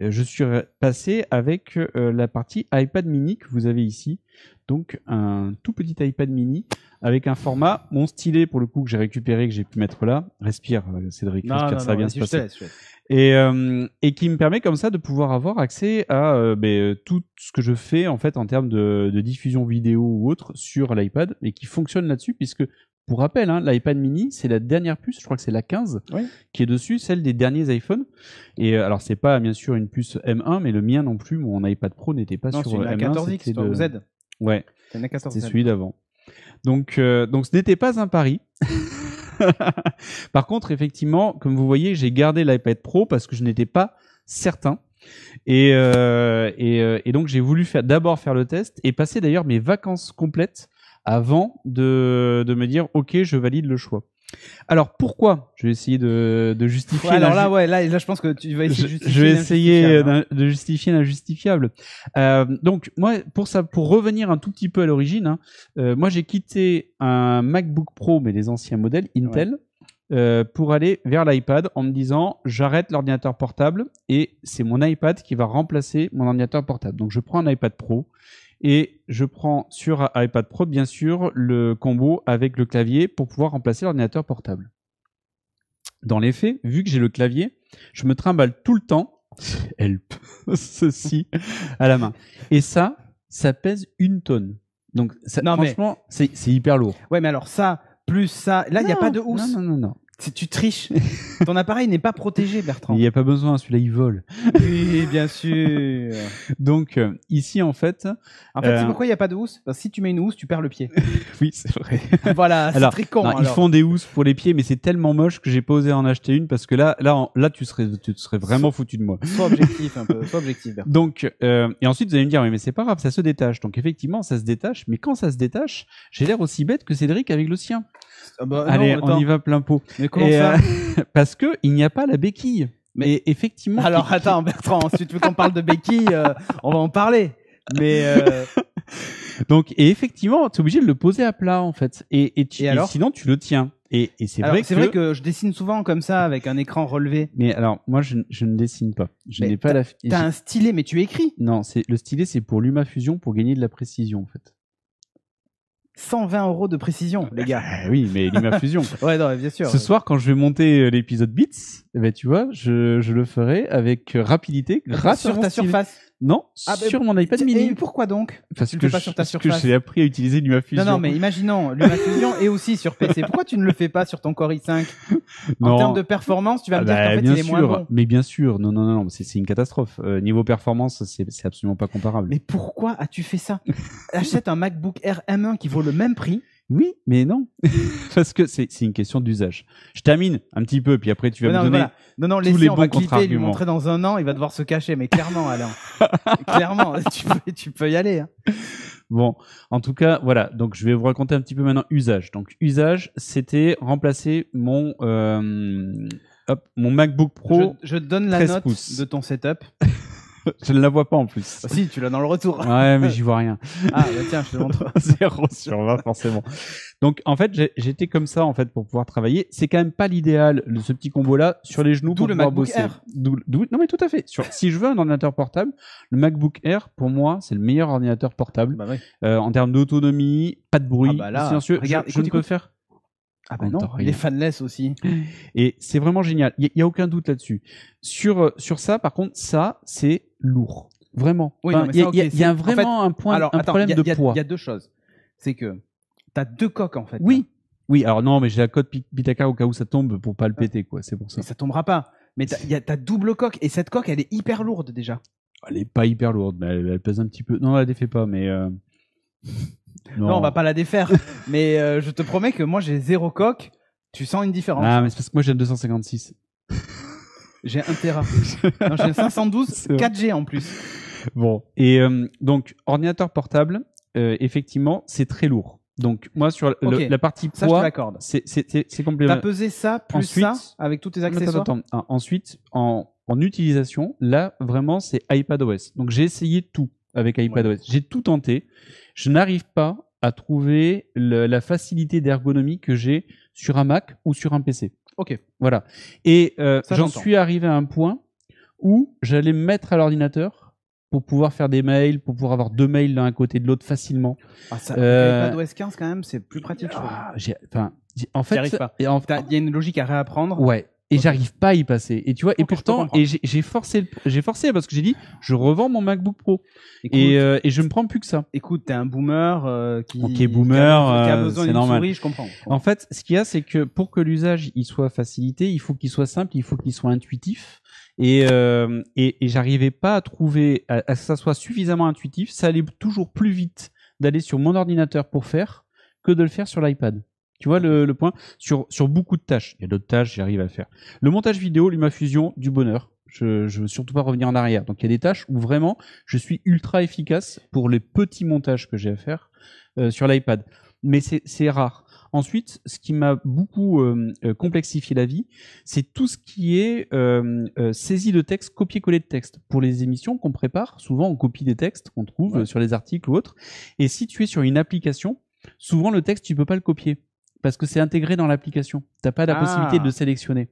je suis passé avec euh, la partie iPad mini que vous avez ici. Donc un tout petit iPad mini avec un format, mon stylet pour le coup que j'ai récupéré, que j'ai pu mettre là. Respire, euh, Cédric, respire, ça va bien se passer laisse, et, euh, et qui me permet comme ça de pouvoir avoir accès à euh, ben, euh, tout ce que je fais en fait en termes de, de diffusion vidéo ou autre sur l'iPad et qui fonctionne là-dessus puisque pour rappel hein, l'iPad mini c'est la dernière puce je crois que c'est la 15 Oui. qui est dessus celle des derniers iPhones et euh, alors c'est pas bien sûr une puce M1 mais le mien non plus mon iPad Pro n'était pas Non, sur une euh, M1 A14X, c'était toi, de- ou Z. ouais C'est une A14 c'est Z. celui d'avant. Donc, euh, donc ce n'était pas un pari. Par contre, effectivement, comme vous voyez, j'ai gardé l'iPad Pro parce que je n'étais pas certain. Et, euh, et, et donc j'ai voulu faire d'abord faire le test et passer d'ailleurs mes vacances complètes avant de, de me dire ok je valide le choix. Alors pourquoi Je vais essayer de, de justifier. Ouais, alors là, ouais, là, là, je pense que tu vas essayer de justifier. je vais essayer hein. de justifier l'injustifiable. Euh, donc moi, pour ça, pour revenir un tout petit peu à l'origine, hein, euh, moi j'ai quitté un MacBook Pro, mais les anciens modèles Intel, euh, pour aller vers l'iPad en me disant j'arrête l'ordinateur portable et c'est mon iPad qui va remplacer mon ordinateur portable. Donc je prends un iPad Pro et je prends sur iPad Pro bien sûr le combo avec le clavier pour pouvoir remplacer l'ordinateur portable. Dans les faits, vu que j'ai le clavier, je me trimballe tout le temps, help, ceci à la main. Et ça, ça pèse une tonne. Donc ça, Non, franchement, c'est c'est hyper lourd. Ouais, mais alors ça, plus ça. Là, il n'y a pas de housse. Non, non, non, non. C'est- Tu triches. Ton appareil n'est pas protégé, Bertrand. Il n'y a pas besoin, celui-là il vole. Oui, bien sûr. Donc euh, ici en fait, En fait, Euh, c'est pourquoi il n'y a pas de housse? Parce que si tu mets une housse, tu perds le pied. oui c'est vrai. voilà, c'est très con. Non, ils font des housses pour les pieds, mais c'est tellement moche que j'ai pas osé en acheter une parce que là, là, en- là, tu serais, tu serais vraiment foutu de moi. Sois objectif un peu. Sois objectif, Bertrand. Donc, euh, et ensuite vous allez me dire, oui, mais c'est pas grave, ça se détache. Donc effectivement, ça se détache, mais quand ça se détache, j'ai l'air aussi bête que Cédric avec le sien. Ah bah, Allez, non, on y va plein pot. Mais comment Et, ça euh, parce que il n'y a pas la béquille. Mais effectivement. Alors attends, Bertrand, si tu veux qu'on parle de béquille, euh, on va en parler. Mais euh, Donc, et effectivement, tu es obligé de le poser à plat en fait. Et, et, tu- Et et alors sinon, tu le tiens. Et, et c'est vrai, c'est que... vrai que je dessine souvent comme ça avec un écran relevé. Mais alors, moi, je, je ne dessine pas. Je n'ai pas la. T'as un stylet, mais tu écris? Non, c'est le stylet, c'est pour l'humafusion pour gagner de la précision en fait. 120 euros de précision, les gars. Ah oui, mais l'humafusion. Ouais, non, bien sûr. Ce soir, quand je vais monter euh, l'épisode Beats, eh ben, tu vois, je, je le ferai avec rapidité grâce à sur ta surface. Non, Ah, ben, sur mon iPad Et mini. pourquoi donc? Parce tu le que, fais pas je- sur ta parce que j'ai appris à utiliser l'humafusion. Non, non, mais imaginons l'humafusion et aussi sur PC. Pourquoi tu ne le fais pas sur ton Core i5 En Non. termes de performance, tu vas Ah me dire bah, qu'en fait bien il est sûr, moins bon. mais bien sûr, non, non, non, non, c'est une catastrophe. Euh, niveau performance, c'est c'est absolument pas comparable. Mais pourquoi as-tu fait ça? Achète un MacBook Air M1 qui vaut le même prix. Oui, mais non, parce que c'est c'est une question d'usage. Je termine un petit peu, puis après tu vas me donner. voilà. non, non, tous les on bons va clipper, lui montrer dans un an, il va devoir se cacher. Mais clairement, Alain. clairement, tu peux, tu peux y aller. hein. Bon, en tout cas, voilà. Donc, je vais vous raconter un petit peu maintenant usage. Donc, usage, c'était remplacer mon euh, hop, mon MacBook Pro. Je, je te donne la 13 note pouces. de ton setup. Je, ne la vois pas en plus. Ah, si, tu l'as dans le retour. Ouais, mais j'y vois rien. Ah, bah tiens, je te montre. 0 sur 20 forcément. Donc en fait, j'étais comme ça en fait pour pouvoir travailler. C'est quand même pas l'idéal ce petit combo là sur les genoux pour le pouvoir MacBook bosser. Air. Non mais tout à fait. Sur, si je veux un ordinateur portable, le MacBook Air pour moi c'est le meilleur ordinateur portable Bah ouais. Euh, en termes d'autonomie, pas de bruit, Ah bah là, silencieux. regarde, je, je ne peux faire. Ah bah non, il est fanless aussi. Et c'est vraiment génial. Il n'y a, aucun doute là-dessus. Sur, euh, sur ça, par contre, ça, c'est lourd. Vraiment. Oui, non, il y a, y y en vraiment un, point, Alors, un attends, problème il y a- de il y a- poids. Il y a deux choses. C'est que tu as deux coques en fait. Oui. Oui, alors non, mais j'ai la cote Pi- Pitaka au cas où ça tombe pour pas le péter, quoi. C'est pour ça. Mais ça tombera pas. Mais t'as- il y a ta double coque et cette coque elle est hyper lourde déjà. Elle est pas hyper lourde, mais elle, elle pèse un petit peu. Non, elle la défait pas, mais. euh, Non, on va pas la défaire. mais euh, je te promets que moi j'ai zéro coque. Tu sens une différence. Ah, mais c'est parce que moi j'ai un 256. J'ai un Tera. non, j'ai un 512 C'est vrai. 4G en plus. Bon. Et euh, donc, ordinateur portable, euh, effectivement, c'est très lourd. Donc, moi, sur le- Ok, la partie Ça je te poids, l'accorde. c'est c'est- c'est- c'est T'as complémentaire. pesé ça plus Ensuite- ça avec tous tes Attends, accessoires. attends, attends. Ah, Ensuite, en, en utilisation, là, vraiment, c'est iPadOS. Donc, j'ai essayé tout avec iPadOS. J'ai tout tenté. Je n'arrive pas à trouver le- la facilité d'ergonomie que j'ai sur un Mac ou sur un PC. Ok. Voilà. Et euh, Ça, j'en j'entends. suis arrivé à un point où j'allais me mettre à l'ordinateur pour pouvoir faire des mails, pour pouvoir avoir deux mails l'un à côté de l'autre facilement. Ah, ça, Euh, avec iPadOS 15 quand même c'est plus pratique. je trouve. Ah, j'ai- enfin, j'ai- en fait, arrives pas. et en- T'as- Il y a une logique à réapprendre. Ouais. Et j'arrive pas à y passer. Et tu vois, et pourtant, et j'ai forcé, j'ai forcé parce que j'ai dit, je revends mon MacBook Pro Écoute, et, euh, et je me prends plus que ça. écoute, t'es un boomer euh, qui, Ok, qui a- boomer, qui a, euh, besoin c'est d'une normal. souris, je comprends. En fait, ce qu'il y a, c'est que pour que l'usage il soit facilité, il faut qu'il soit simple, il faut qu'il soit intuitif. Et, euh, et, et j'arrivais pas à trouver à, à ce que ça soit suffisamment intuitif. Ça allait toujours plus vite d'aller sur mon ordinateur pour faire que de le faire sur l'iPad. Tu vois le, le point sur, sur beaucoup de tâches. Il y a d'autres tâches, j'arrive à le faire. Le montage vidéo, LumaFusion, du bonheur. Je, je veux surtout pas revenir en arrière. Donc il y a des tâches où vraiment je suis ultra efficace pour les petits montages que j'ai à faire euh, sur l'iPad. Mais c'est rare. Ensuite, ce qui m'a beaucoup euh, euh, complexifié la vie, c'est tout ce qui est euh, euh, saisie de texte, copier-coller de texte. Pour les émissions qu'on prépare, souvent on copie des textes qu'on trouve Ouais. sur les articles ou autres. Et si tu es sur une application, souvent le texte, tu peux pas le copier. Parce que c'est intégré dans l'application. T'as pas la Ah. possibilité de le sélectionner.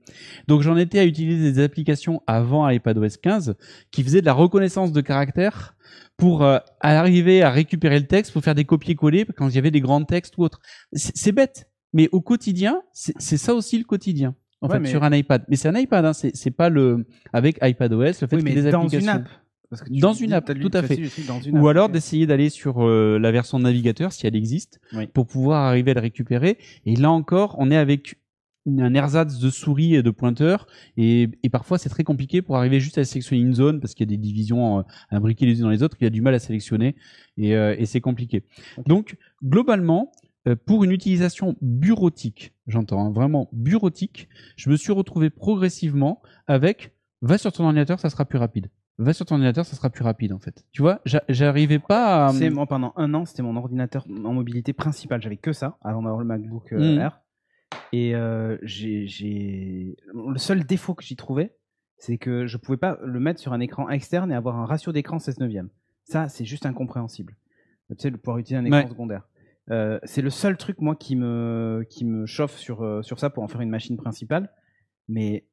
Donc j'en étais à utiliser des applications avant iPadOS 15 qui faisaient de la reconnaissance de caractères pour euh, arriver à récupérer le texte pour faire des copier-coller quand il y avait des grands textes ou autres. C'est bête, mais au quotidien, c'est ça aussi le quotidien. En Ouais, fait, mais- sur un iPad. Mais c'est un iPad, hein, c'est pas le avec iPadOS le fait Oui, qu'il y ait des dans applications. une app. Parce que tu Dans une app, tout à fait. dans une Ou app, alors d'essayer d'aller sur euh, la version navigateur si elle existe Oui. pour pouvoir arriver à le récupérer. Et là encore, on est avec un ersatz de souris et de pointeur et, et parfois c'est très compliqué pour arriver juste à sélectionner une zone parce qu'il y a des divisions euh, imbriquées les unes dans les autres, il y a du mal à sélectionner et, euh, et c'est compliqué. Donc globalement, euh, pour une utilisation bureautique, j'entends hein, vraiment bureautique, je me suis retrouvé progressivement avec va sur ton ordinateur, ça sera plus rapide. Va sur ton ordinateur, ça sera plus rapide en fait. Tu vois, j'a- j'arrivais pas à. C'est moi pendant un an, c'était mon ordinateur en mobilité principal. J'avais que ça avant d'avoir le MacBook euh, Mm. Air. Et euh, j'ai, j'ai- le seul défaut que j'y trouvais, c'est que je pouvais pas le mettre sur un écran externe et avoir un ratio d'écran 16 neuvième. Ça, c'est juste incompréhensible. Tu sais, de pouvoir utiliser un écran Ouais. secondaire. Euh, c'est le seul truc moi qui me qui me chauffe sur euh, sur ça pour en faire une machine principale. Mais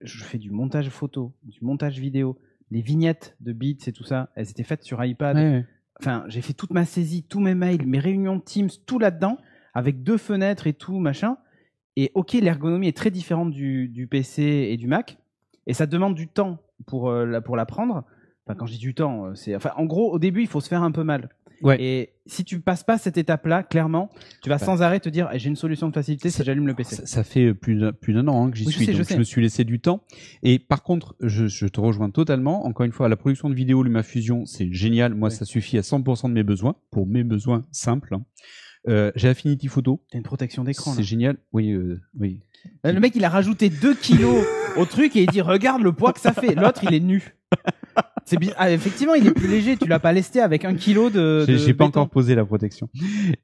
je fais du montage photo, du montage vidéo, les vignettes de bits et tout ça, elles étaient faites sur iPad. Ouais, ouais. Enfin, j'ai fait toute ma saisie, tous mes mails, mes réunions Teams, tout là-dedans, avec deux fenêtres et tout, machin. Et ok, l'ergonomie est très différente du, du PC et du Mac. Et ça demande du temps pour, euh, la- pour l'apprendre. Enfin, quand je dis du temps, euh, c'est. Enfin, en gros, au début, il faut se faire un peu mal. Ouais. Et si tu passes pas cette étape-là, clairement, tu vas Ouais. sans arrêt te dire eh, j'ai une solution de facilité, c'est j'allume le PC. Ça, ça fait plus d'un plus d'un an hein, que j'y Oui, je suis, je donc sais. me suis laissé du temps. Et par contre, je, je te rejoins totalement. Encore une fois, la production de vidéo, LumaFusion, c'est génial. Moi, Ouais. ça suffit à 100% de mes besoins, pour mes besoins simples. hein. Euh, J'ai Affinity Photo, T'as une protection d'écran. là. c'est génial. Oui, euh, oui. Le mec, il a rajouté 2 kilos au truc et il dit Regarde le poids que ça fait. L'autre, il est nu. C'est bi- ah, effectivement, il est plus léger. Tu l'as pas lesté avec un kilo de. J'ai de j'ai pas béton. encore posé la protection.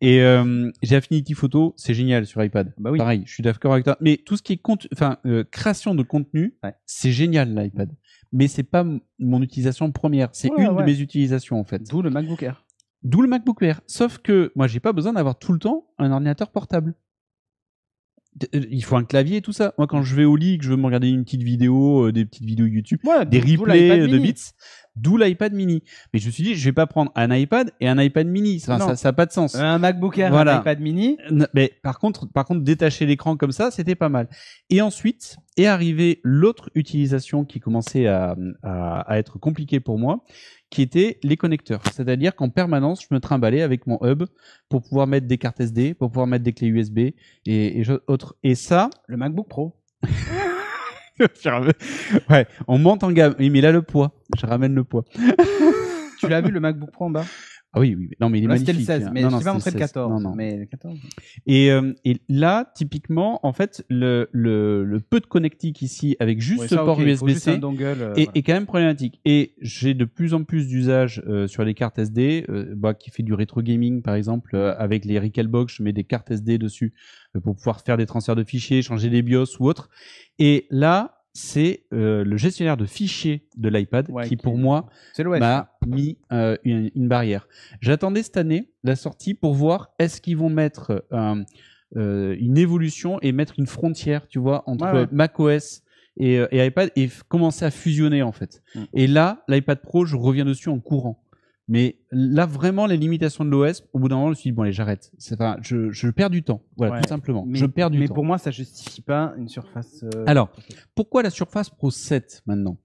Et euh, j'ai Affinity Photo, c'est génial sur iPad. Bah oui. Pareil, je suis d'accord avec toi. Mais tout ce qui est compte, enfin euh, création de contenu, Ouais. c'est génial l'iPad. Mais c'est pas mon utilisation première. C'est Ouais, une ouais. de mes utilisations en fait. D'où le MacBook Air. D'où le MacBook Air. Sauf que moi, j'ai pas besoin d'avoir tout le temps un ordinateur portable. Euh, il faut un clavier et tout ça. Moi, quand je vais au lit, que je veux me regarder une petite vidéo, euh, des petites vidéos YouTube, Ouais, des replays l'iPad de mini. bits, d'où l'iPad mini. Mais je me suis dit, je vais pas prendre un iPad et un iPad mini. Enfin, ça, ça a pas de sens. Un MacBook Air, Voilà. un iPad mini. Mais par contre, par contre, détacher l'écran comme ça, c'était pas mal. Et ensuite est arrivée l'autre utilisation qui commençait à, à- à être compliquée pour moi, qui était les connecteurs. C'est-à-dire qu'en permanence, je me trimballais avec mon hub pour pouvoir mettre des cartes SD, pour pouvoir mettre des clés USB et, et autres. Et ça, Le MacBook Pro. ouais, on monte en gamme. Oui, mais là le poids, je ramène le poids. tu l'as vu le MacBook Pro en bas? Ah oui, oui, non mais il est Là, C'était magnifique. le 16, hein. mais Non, je non, t'ai pas c'était montré le le 16. 14. Non, non. Mais le 14. Et, euh, et là, typiquement, en fait, le, le, le peu de connectique ici avec juste Ouais, ce port USB-C euh, est, voilà. est quand même problématique. Et j'ai de plus en plus d'usage euh, sur les cartes SD, euh, bah, qui fait du rétro gaming par exemple, euh, avec les Recalbox, je mets des cartes SD dessus euh, pour pouvoir faire des transferts de fichiers, changer des BIOS ou autre. Et là, c'est euh, le gestionnaire de fichiers de l'iPad Ouais, qui, pour moi, m'a mis euh, une, une barrière. J'attendais cette année la sortie pour voir est-ce qu'ils vont mettre euh, une évolution et mettre une frontière, tu vois, entre ouais. macOS et, et iPad et commencer à fusionner en fait. Mm. Et là, l'iPad Pro, je reviens dessus en courant. Mais là, vraiment, les limitations de l'OS, au bout d'un moment, je me suis dit, bon, allez, j'arrête. Enfin, je, je perds du temps. Voilà, Ouais. tout simplement. mais, je perds du mais temps. pour moi, ça justifie pas une surface. euh, Alors, pourquoi la Surface Pro 7 maintenant?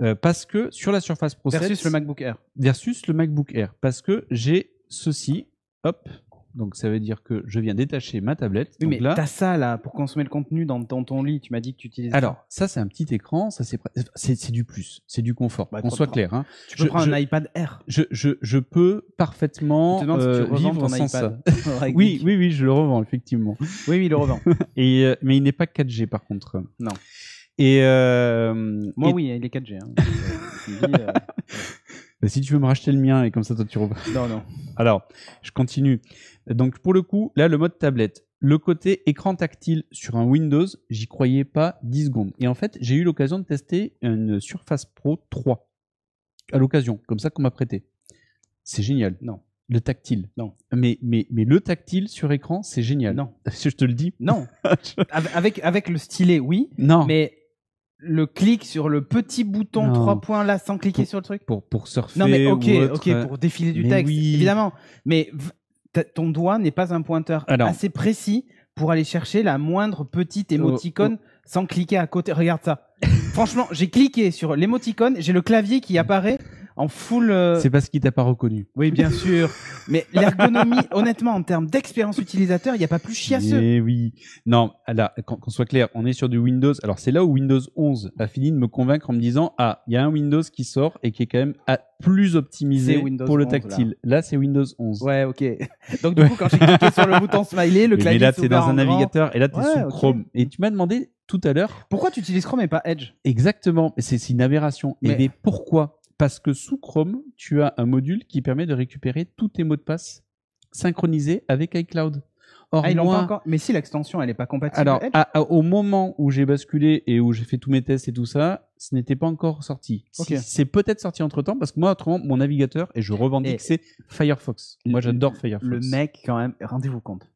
Euh, Parce que sur la Surface Pro 7 versus le MacBook Air. versus le MacBook Air parce que j'ai ceci, hop, donc ça veut dire que je viens détacher ma tablette. Oui, donc mais là, t'as ça là pour consommer le contenu dans, dans ton lit. Tu m'as dit que tu utilisais. ça. alors ça c'est un petit écran, ça c'est du plus, c'est du confort. Bah, qu'on soit prends- clair, hein. tu peux je- prendre je- un iPad Air. je, je, je peux parfaitement euh, si vivre ton sans iPad. ça. Oui, oui, oui, je le revends effectivement. oui, oui, il le revend. Et euh, mais il n'est pas 4G par contre. Non. Et, euh, Moi, et- oui, il est 4G. hein. Bah, si tu veux me racheter le mien et comme ça toi tu revends. Non, non. Alors, je continue. Donc, pour le coup, là, le mode tablette. Le côté écran tactile sur un Windows, j'y croyais pas 10 secondes. Et en fait, j'ai eu l'occasion de tester une Surface Pro 3. À l'occasion, comme ça qu'on m'a prêté. C'est génial. Non. Le tactile. Non. Mais, mais, mais le tactile sur écran, c'est génial. Non. Je te le dis. Non. Avec- avec, avec le stylet, oui. Non. Mais le clic sur le petit bouton trois points là sans cliquer sur le truc. Pour, pour surfer. Non, mais ok, ou autre, ok, euh, pour défiler du texte, oui. évidemment. Mais ton doigt n'est pas un pointeur Alors. assez précis pour aller chercher la moindre petite émoticône sans cliquer à côté. Regarde ça. Franchement, j'ai cliqué sur l'émoticône, j'ai le clavier qui apparaît en full. euh, C'est parce qu'il t'a pas reconnu. Oui, bien sûr. Mais l'ergonomie, honnêtement, en termes d'expérience utilisateur, il n'y a pas plus chiasseux. Mais oui. Non, là, qu'on soit clair, on est sur du Windows. Alors, c'est là où Windows 11 a fini de me convaincre en me disant Ah, il y a un Windows qui sort et qui est quand même à- plus optimisé pour le 11, tactile. Là, c'est Windows 11. Ouais, ok. Donc, du coup, quand j'ai cliqué sur le bouton smiley, le mais clavier là, s'est tu es dans un navigateur et là, tu es Ouais, sous ok. Chrome. Et tu m'as demandé tout à l'heure Pourquoi tu utilises Chrome et pas Edge? Exactement, mais c'est une aberration. Et Mais- mais pourquoi? Parce que sous Chrome, tu as un module qui permet de récupérer tous tes mots de passe synchronisés avec iCloud. Or, Ah, ils moi, pas encore. Mais si l'extension, elle est pas compatible. Alors, Edge à- à- au moment où j'ai basculé et où j'ai fait tous mes tests et tout ça, ce n'était pas encore sorti. Si-. C'est peut-être sorti entre temps parce que moi, autrement, mon navigateur, et je revendique, c'est Firefox. Moi, j'adore Firefox. Le mec, quand même, rendez-vous compte.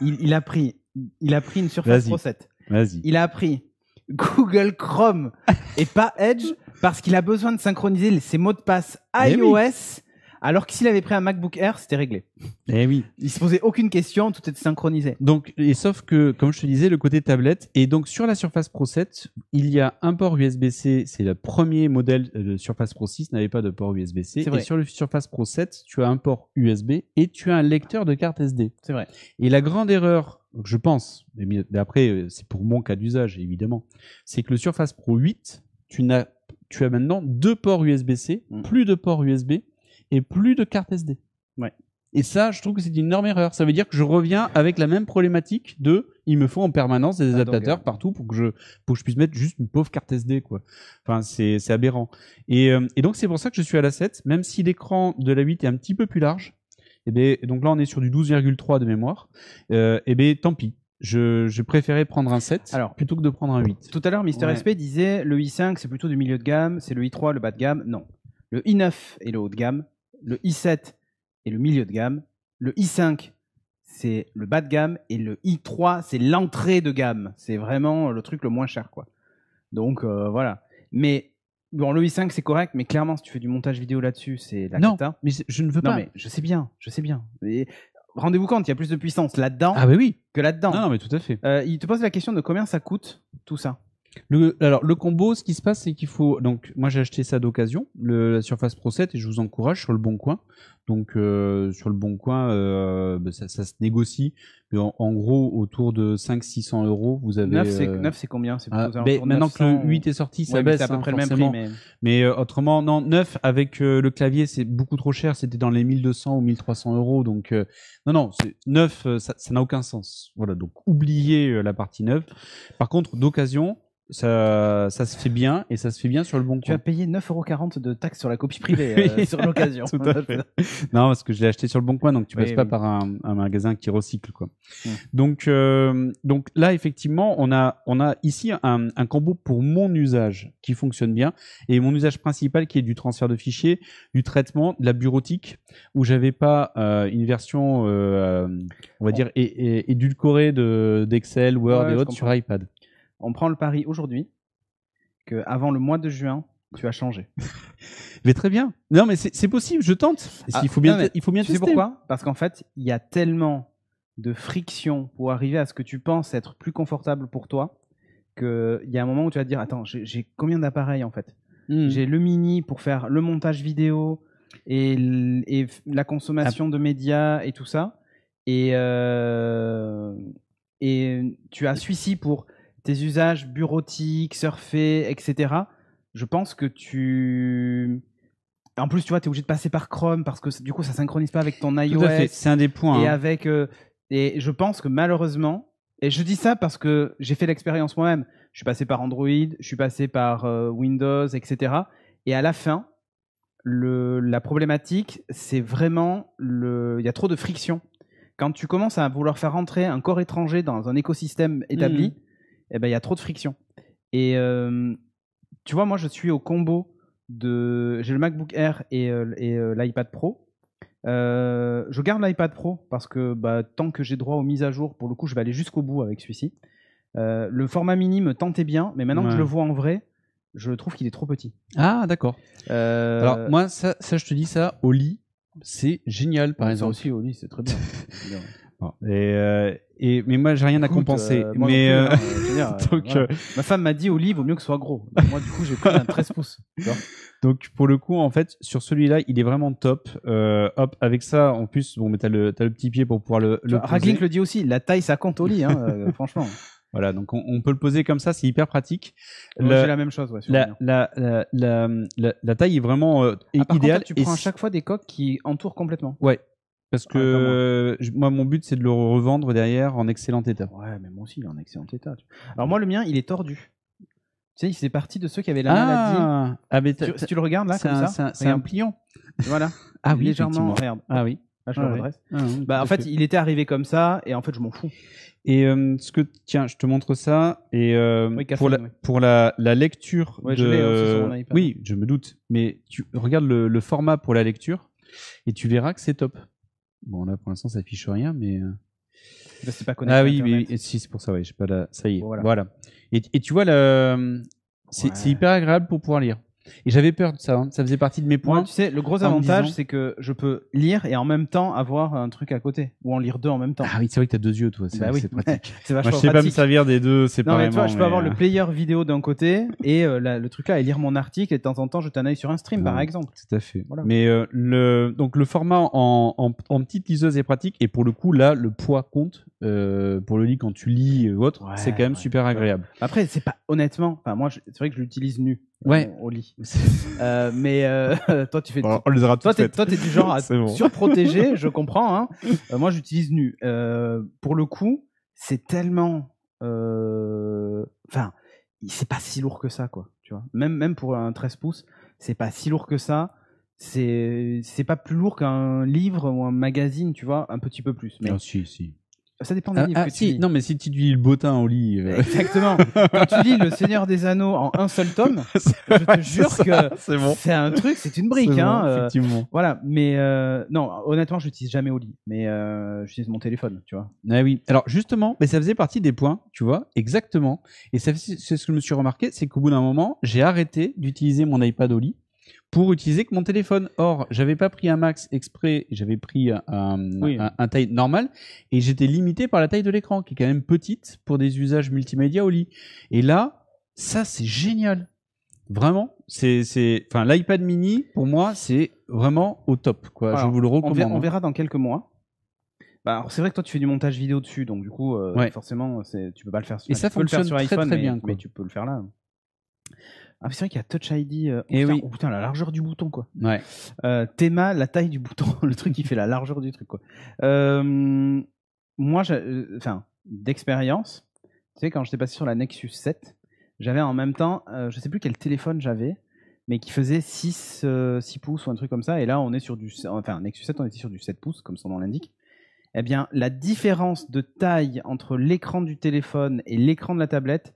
Il, il a pris, il a pris une Surface. Pro 7. Vas-y. Il a pris Google Chrome et pas Edge parce qu'il a besoin de synchroniser ses mots de passe oui. iOS. Alors que s'il avait pris un MacBook Air, c'était réglé. Eh oui. Il se posait aucune question, tout était synchronisé. Donc, et sauf que, comme je te disais, le côté tablette, et donc sur la Surface Pro 7, il y a un port USB-C, c'est le premier modèle euh, de Surface Pro 6 n'avait pas de port USB-C. Et sur le Surface Pro 7, tu as un port USB et tu as un lecteur de carte SD. C'est vrai. Et la grande erreur, je pense, mais après, euh, c'est pour mon cas d'usage, évidemment, c'est que le Surface Pro 8, tu, as maintenant deux ports USB-C, Mm. plus de ports USB et plus de carte SD. Ouais. Et ça, je trouve que c'est une énorme erreur. Ça veut dire que je reviens avec la même problématique de il me faut en permanence des Ah, adaptateurs euh, partout pour que, je, pour que je puisse mettre juste une pauvre carte SD. Quoi. Enfin, c'est, aberrant. Et, euh, et donc, c'est pour ça que je suis à la 7, même si l'écran de la 8 est un petit peu plus large. Et ben, donc là, on est sur du 12,3 de mémoire. Euh, et bien, tant pis. Je, je préférais prendre un 7 Alors, plutôt que de prendre un 8. Tout à l'heure, Mister Ouais. SP disait le i5 c'est plutôt du milieu de gamme, c'est le i3 le bas de gamme. Non. Le i9 est le haut de gamme, le i7 est le milieu de gamme, le i5 c'est le bas de gamme et le i3, c'est l'entrée de gamme. C'est vraiment le truc le moins cher, quoi. Donc euh, voilà. Mais bon, le i5 c'est correct, mais clairement, si tu fais du montage vidéo là-dessus, c'est la Non, cata. mais je ne veux Non, pas. mais je sais bien, je sais bien. Et rendez-vous compte, il y a plus de puissance là-dedans Ah bah oui. que là-dedans. Non, non, mais tout à fait. Euh, il te pose la question de combien ça coûte tout ça? Le, alors, le combo, ce qui se passe, c'est qu'il faut. Donc, moi, j'ai acheté ça d'occasion, le, la Surface Pro 7, et je vous encourage sur le bon coin. Donc, euh, sur le bon coin, euh, bah, ça, ça se négocie. Mais en, en gros, autour de 500-600 euros, vous avez. 9 c'est euh, neuf, c'est combien? C'est ah, maintenant que 900 le 8 est sorti, ça Ouais, baisse. À peu hein, près le même prix. Mais... Mais euh, autrement, non, 9 avec euh, le clavier, c'est beaucoup trop cher. C'était dans les 1200 ou 1300 euros. Donc, euh, non, non, c'est 9, euh, ça n'a aucun sens. Voilà, donc oubliez la partie neuve. Par contre, d'occasion, ça, ça se fait bien et ça se fait bien sur le bon Tu as payé 9,40€ de taxes sur la copie privée euh, sur l'occasion. tout à fait. Non, parce que je l'ai acheté sur le bon coin, donc tu Oui, passes pas oui. par un, un magasin qui recycle, quoi. Mm. Donc, euh, donc là, effectivement, on a, on a ici un, un combo pour mon usage qui fonctionne bien et mon usage principal qui est du transfert de fichiers, du traitement, de la bureautique, où j'avais pas euh, une version, on va dire, é- é- édulcorée de d'Excel, Word Ouais, et autres sur iPad. On prend le pari aujourd'hui que avant le mois de juin, tu as changé. Mais très bien. Non, mais c'est possible. Je tente. Ah, il faut bien, non, mais il faut bien Tu sais tester. pourquoi Parce qu'en fait, il y a tellement de friction pour arriver à ce que tu penses être plus confortable pour toi qu'il y a un moment où tu vas te dire Attends, j'ai combien d'appareils en fait? Mm. J'ai le mini pour faire le montage vidéo et, et la consommation de médias et tout ça. Et, euh, et tu as celui-ci pour tes usages bureautiques, surfer, etc. Je pense que tu. En plus, tu vois, tu es obligé de passer par Chrome parce que du coup, ça synchronise pas avec ton Tout iOS. à fait. C'est un des points. Et hein. avec. euh, et je pense que malheureusement, et je dis ça parce que j'ai fait l'expérience moi-même. Je suis passé par Android, je suis passé par euh, Windows, etc. Et à la fin, le, la problématique, c'est vraiment le. Il y a trop de friction. Quand tu commences à vouloir faire rentrer un corps étranger dans un écosystème établi, Mhm. Eh ben, il y a trop de friction. Et euh, tu vois, moi, je suis au combo de. J'ai le MacBook Air et, euh, et, euh, l'iPad Pro. Je garde l'iPad Pro parce que bah, tant que j'ai droit aux mises à jour, pour le coup, je vais aller jusqu'au bout avec celui-ci. Le format mini me tentait bien, mais maintenant que je le vois en vrai, je trouve qu'il est trop petit. Ah, d'accord. Alors moi, ça, ça, je te dis ça au lit, c'est génial, par ça exemple. aussi au lit, c'est très bien. Et, euh, et mais moi, j'ai rien à compenser. euh, mais euh, hein, dire, donc, voilà. euh, Ma femme m'a dit au lit, vaut mieux que ce soit gros. Moi, du coup, j'ai pris un 13 pouces. donc pour le coup, en fait, sur celui-là, il est vraiment top. Euh, hop, avec ça, en plus, bon, mais t'as le, t'as le petit pied pour pouvoir le, le. Raglink le dit aussi, la taille, ça compte au lit, hein, franchement. Voilà, donc on, on peut le poser comme ça, c'est hyper pratique. J'ai la même chose. Ouais, la, la, la, la, la- la taille est vraiment euh, Ah, idéale. contre, tu et prends à chaque fois des coques qui entourent complètement. Ouais, parce que Ah, moi. mon but, c'est de le revendre derrière en excellent état. Ouais, mais moi aussi, il est en excellent état. Alors moi, le mien, il est tordu. Tu sais, il fait partie de ceux qui avaient la maladie. Ah, ah, mais Tu- si tu le regardes là, c'est comme un, ça, c'est pliant. voilà, Ah oui, légèrement. Regarde, Ah oui. là, je Ah le ouais. redresse. Ah oui, Bah, en fait, il était arrivé comme ça, et en fait, je m'en fous. Et euh, ce que tiens, je te montre ça et euh, Oui, pour la oui. pour la, la lecture Ouais, de je l'ai aussi sur mon iPad. oui, je me doute, mais tu regardes le, le format pour la lecture et tu verras que c'est top. Bon là pour l'instant ça affiche rien, mais euh, Là, c'est pas connecté. ah oui, oui, si c'est pour ça, ouais, j'ai pas la, ça y est, Voilà. voilà. Et, et tu vois le, c'est Ouais. c'est hyper agréable pour pouvoir lire. Et j'avais peur de ça, hein. ça faisait partie de mes Moi, points. tu sais, le gros en me avantage, disant- c'est que je peux lire et en même temps avoir un truc à côté, ou en lire deux en même temps. Ah oui, c'est vrai que t'as deux yeux, toi, c'est Bah oui. c'est pratique. C'est Moi, vachement je sais pas me pratique. servir des deux, c'est pas Non, mais vraiment. tu vois, je peux avoir mais, le euh, player vidéo d'un côté et euh, la- le truc là et lire mon article et de temps en temps jeter un œil sur un stream, par Ouais. exemple. Tout à fait. Voilà. Mais euh, le, donc le format en, en, en petite liseuse est pratique et pour le coup là le poids compte euh, pour le lit quand tu lis ou autre Ouais, c'est quand même ouais. super agréable. Après, c'est pas honnêtement. Enfin, moi, je- c'est vrai que je l'utilise nu euh, Ouais. au lit. Euh, mais euh, toi, tu fais. on les aura Toi, t'es, toi, t'es du genre à bon. surprotéger, je comprends. Hein. Euh, moi, j'utilise nu. Euh, pour le coup, c'est tellement. euh, Enfin, c'est pas si lourd que ça, quoi. Tu vois. Même, même pour un 13 pouces, c'est pas si lourd que ça. C'est, c'est pas plus lourd qu'un livre ou un magazine, tu vois, un petit peu plus. Mais Ah, si si. Ça dépend des Ah, livres ah, que tu si, lis. non, mais si tu lis le bottin au lit. euh, Exactement. Quand tu lis Le Seigneur des Anneaux en un seul tome, je te jure que c'est bon. un truc, c'est une brique. C'est hein, bon, euh, effectivement. voilà, mais euh, non, honnêtement, je l'utilise jamais au lit, mais euh, j'utilise mon téléphone, tu vois. Ah oui. Alors justement, mais ça faisait partie des points, tu vois, exactement. Et c'est ce que je me suis remarqué, c'est qu'au bout d'un moment, j'ai arrêté d'utiliser mon iPad au lit pour utiliser que mon téléphone. Or, j'avais pas pris un max exprès, j'avais pris un, un, Oui. un- un taille normal et j'étais limité par la taille de l'écran qui est quand même petite pour des usages multimédia au lit. Et là, ça c'est génial. Vraiment, c'est c'est enfin l'iPad mini pour moi, c'est vraiment au top quoi. Alors, Je vous le On, recommande. verra, on hein. verra dans quelques mois. Bah, c'est vrai que toi, tu fais du montage vidéo dessus, donc du coup, euh, Ouais. forcément, tu peux pas le faire sur Et ça tu peux le faire fonctionne sur très, iPhone, très mais, bien, mais tu peux le faire là. Ah, c'est vrai qu'il y a Touch ID. euh, oh, Eh putain, oui. oh, putain, la largeur du bouton, quoi. Ouais. Euh, Théma, la taille du bouton, le truc qui fait la largeur du truc, quoi. Euh, moi, euh, enfin, d'expérience, tu sais, quand j'étais passé sur la Nexus 7, j'avais en même temps, euh, je sais plus quel téléphone j'avais, mais qui faisait 6, euh, 6 pouces ou un truc comme ça, et là, on est sur du, enfin, Nexus 7, on était sur du 7 pouces, comme son nom l'indique. Eh bien, la différence de taille entre l'écran du téléphone et l'écran de la tablette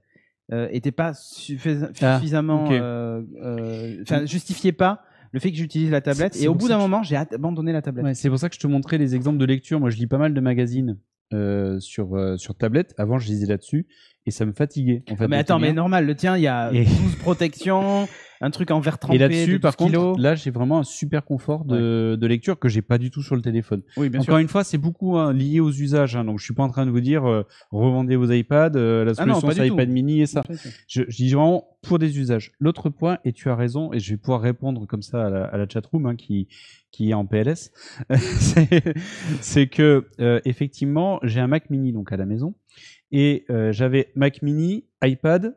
euh, était pas suffis- Ah, suffisamment, ok. euh, euh, justifiait pas le fait que j'utilise la tablette. Et au bout d'un moment, j'ai abandonné la tablette. Ouais, c'est pour ça que je te montrais les exemples de lecture. Moi, je lis pas mal de magazines euh, sur, euh, sur tablette. Avant, je lisais là-dessus et ça me fatiguait. En fait, Ah, mais attends, mais normal, le tien, il y a Et- 12 protections, un truc en verre trempé Et là-dessus, de par 12 kilos. contre, là, j'ai vraiment un super confort de, de lecture que j'ai pas du tout sur le téléphone. oui, bien Encore sûr. une fois, c'est beaucoup hein, lié aux usages. hein. donc, je suis pas en train de vous dire euh, revendez vos iPads, euh, la Ah non, solution du iPad tout. mini et ça. Je, je dis vraiment pour des usages. L'autre point, et tu as raison, et je vais pouvoir répondre comme ça à la, à la chatroom hein, qui, qui est en PLS, c'est- que euh, effectivement, j'ai un Mac mini donc à la maison, et j'avais Mac mini, iPad,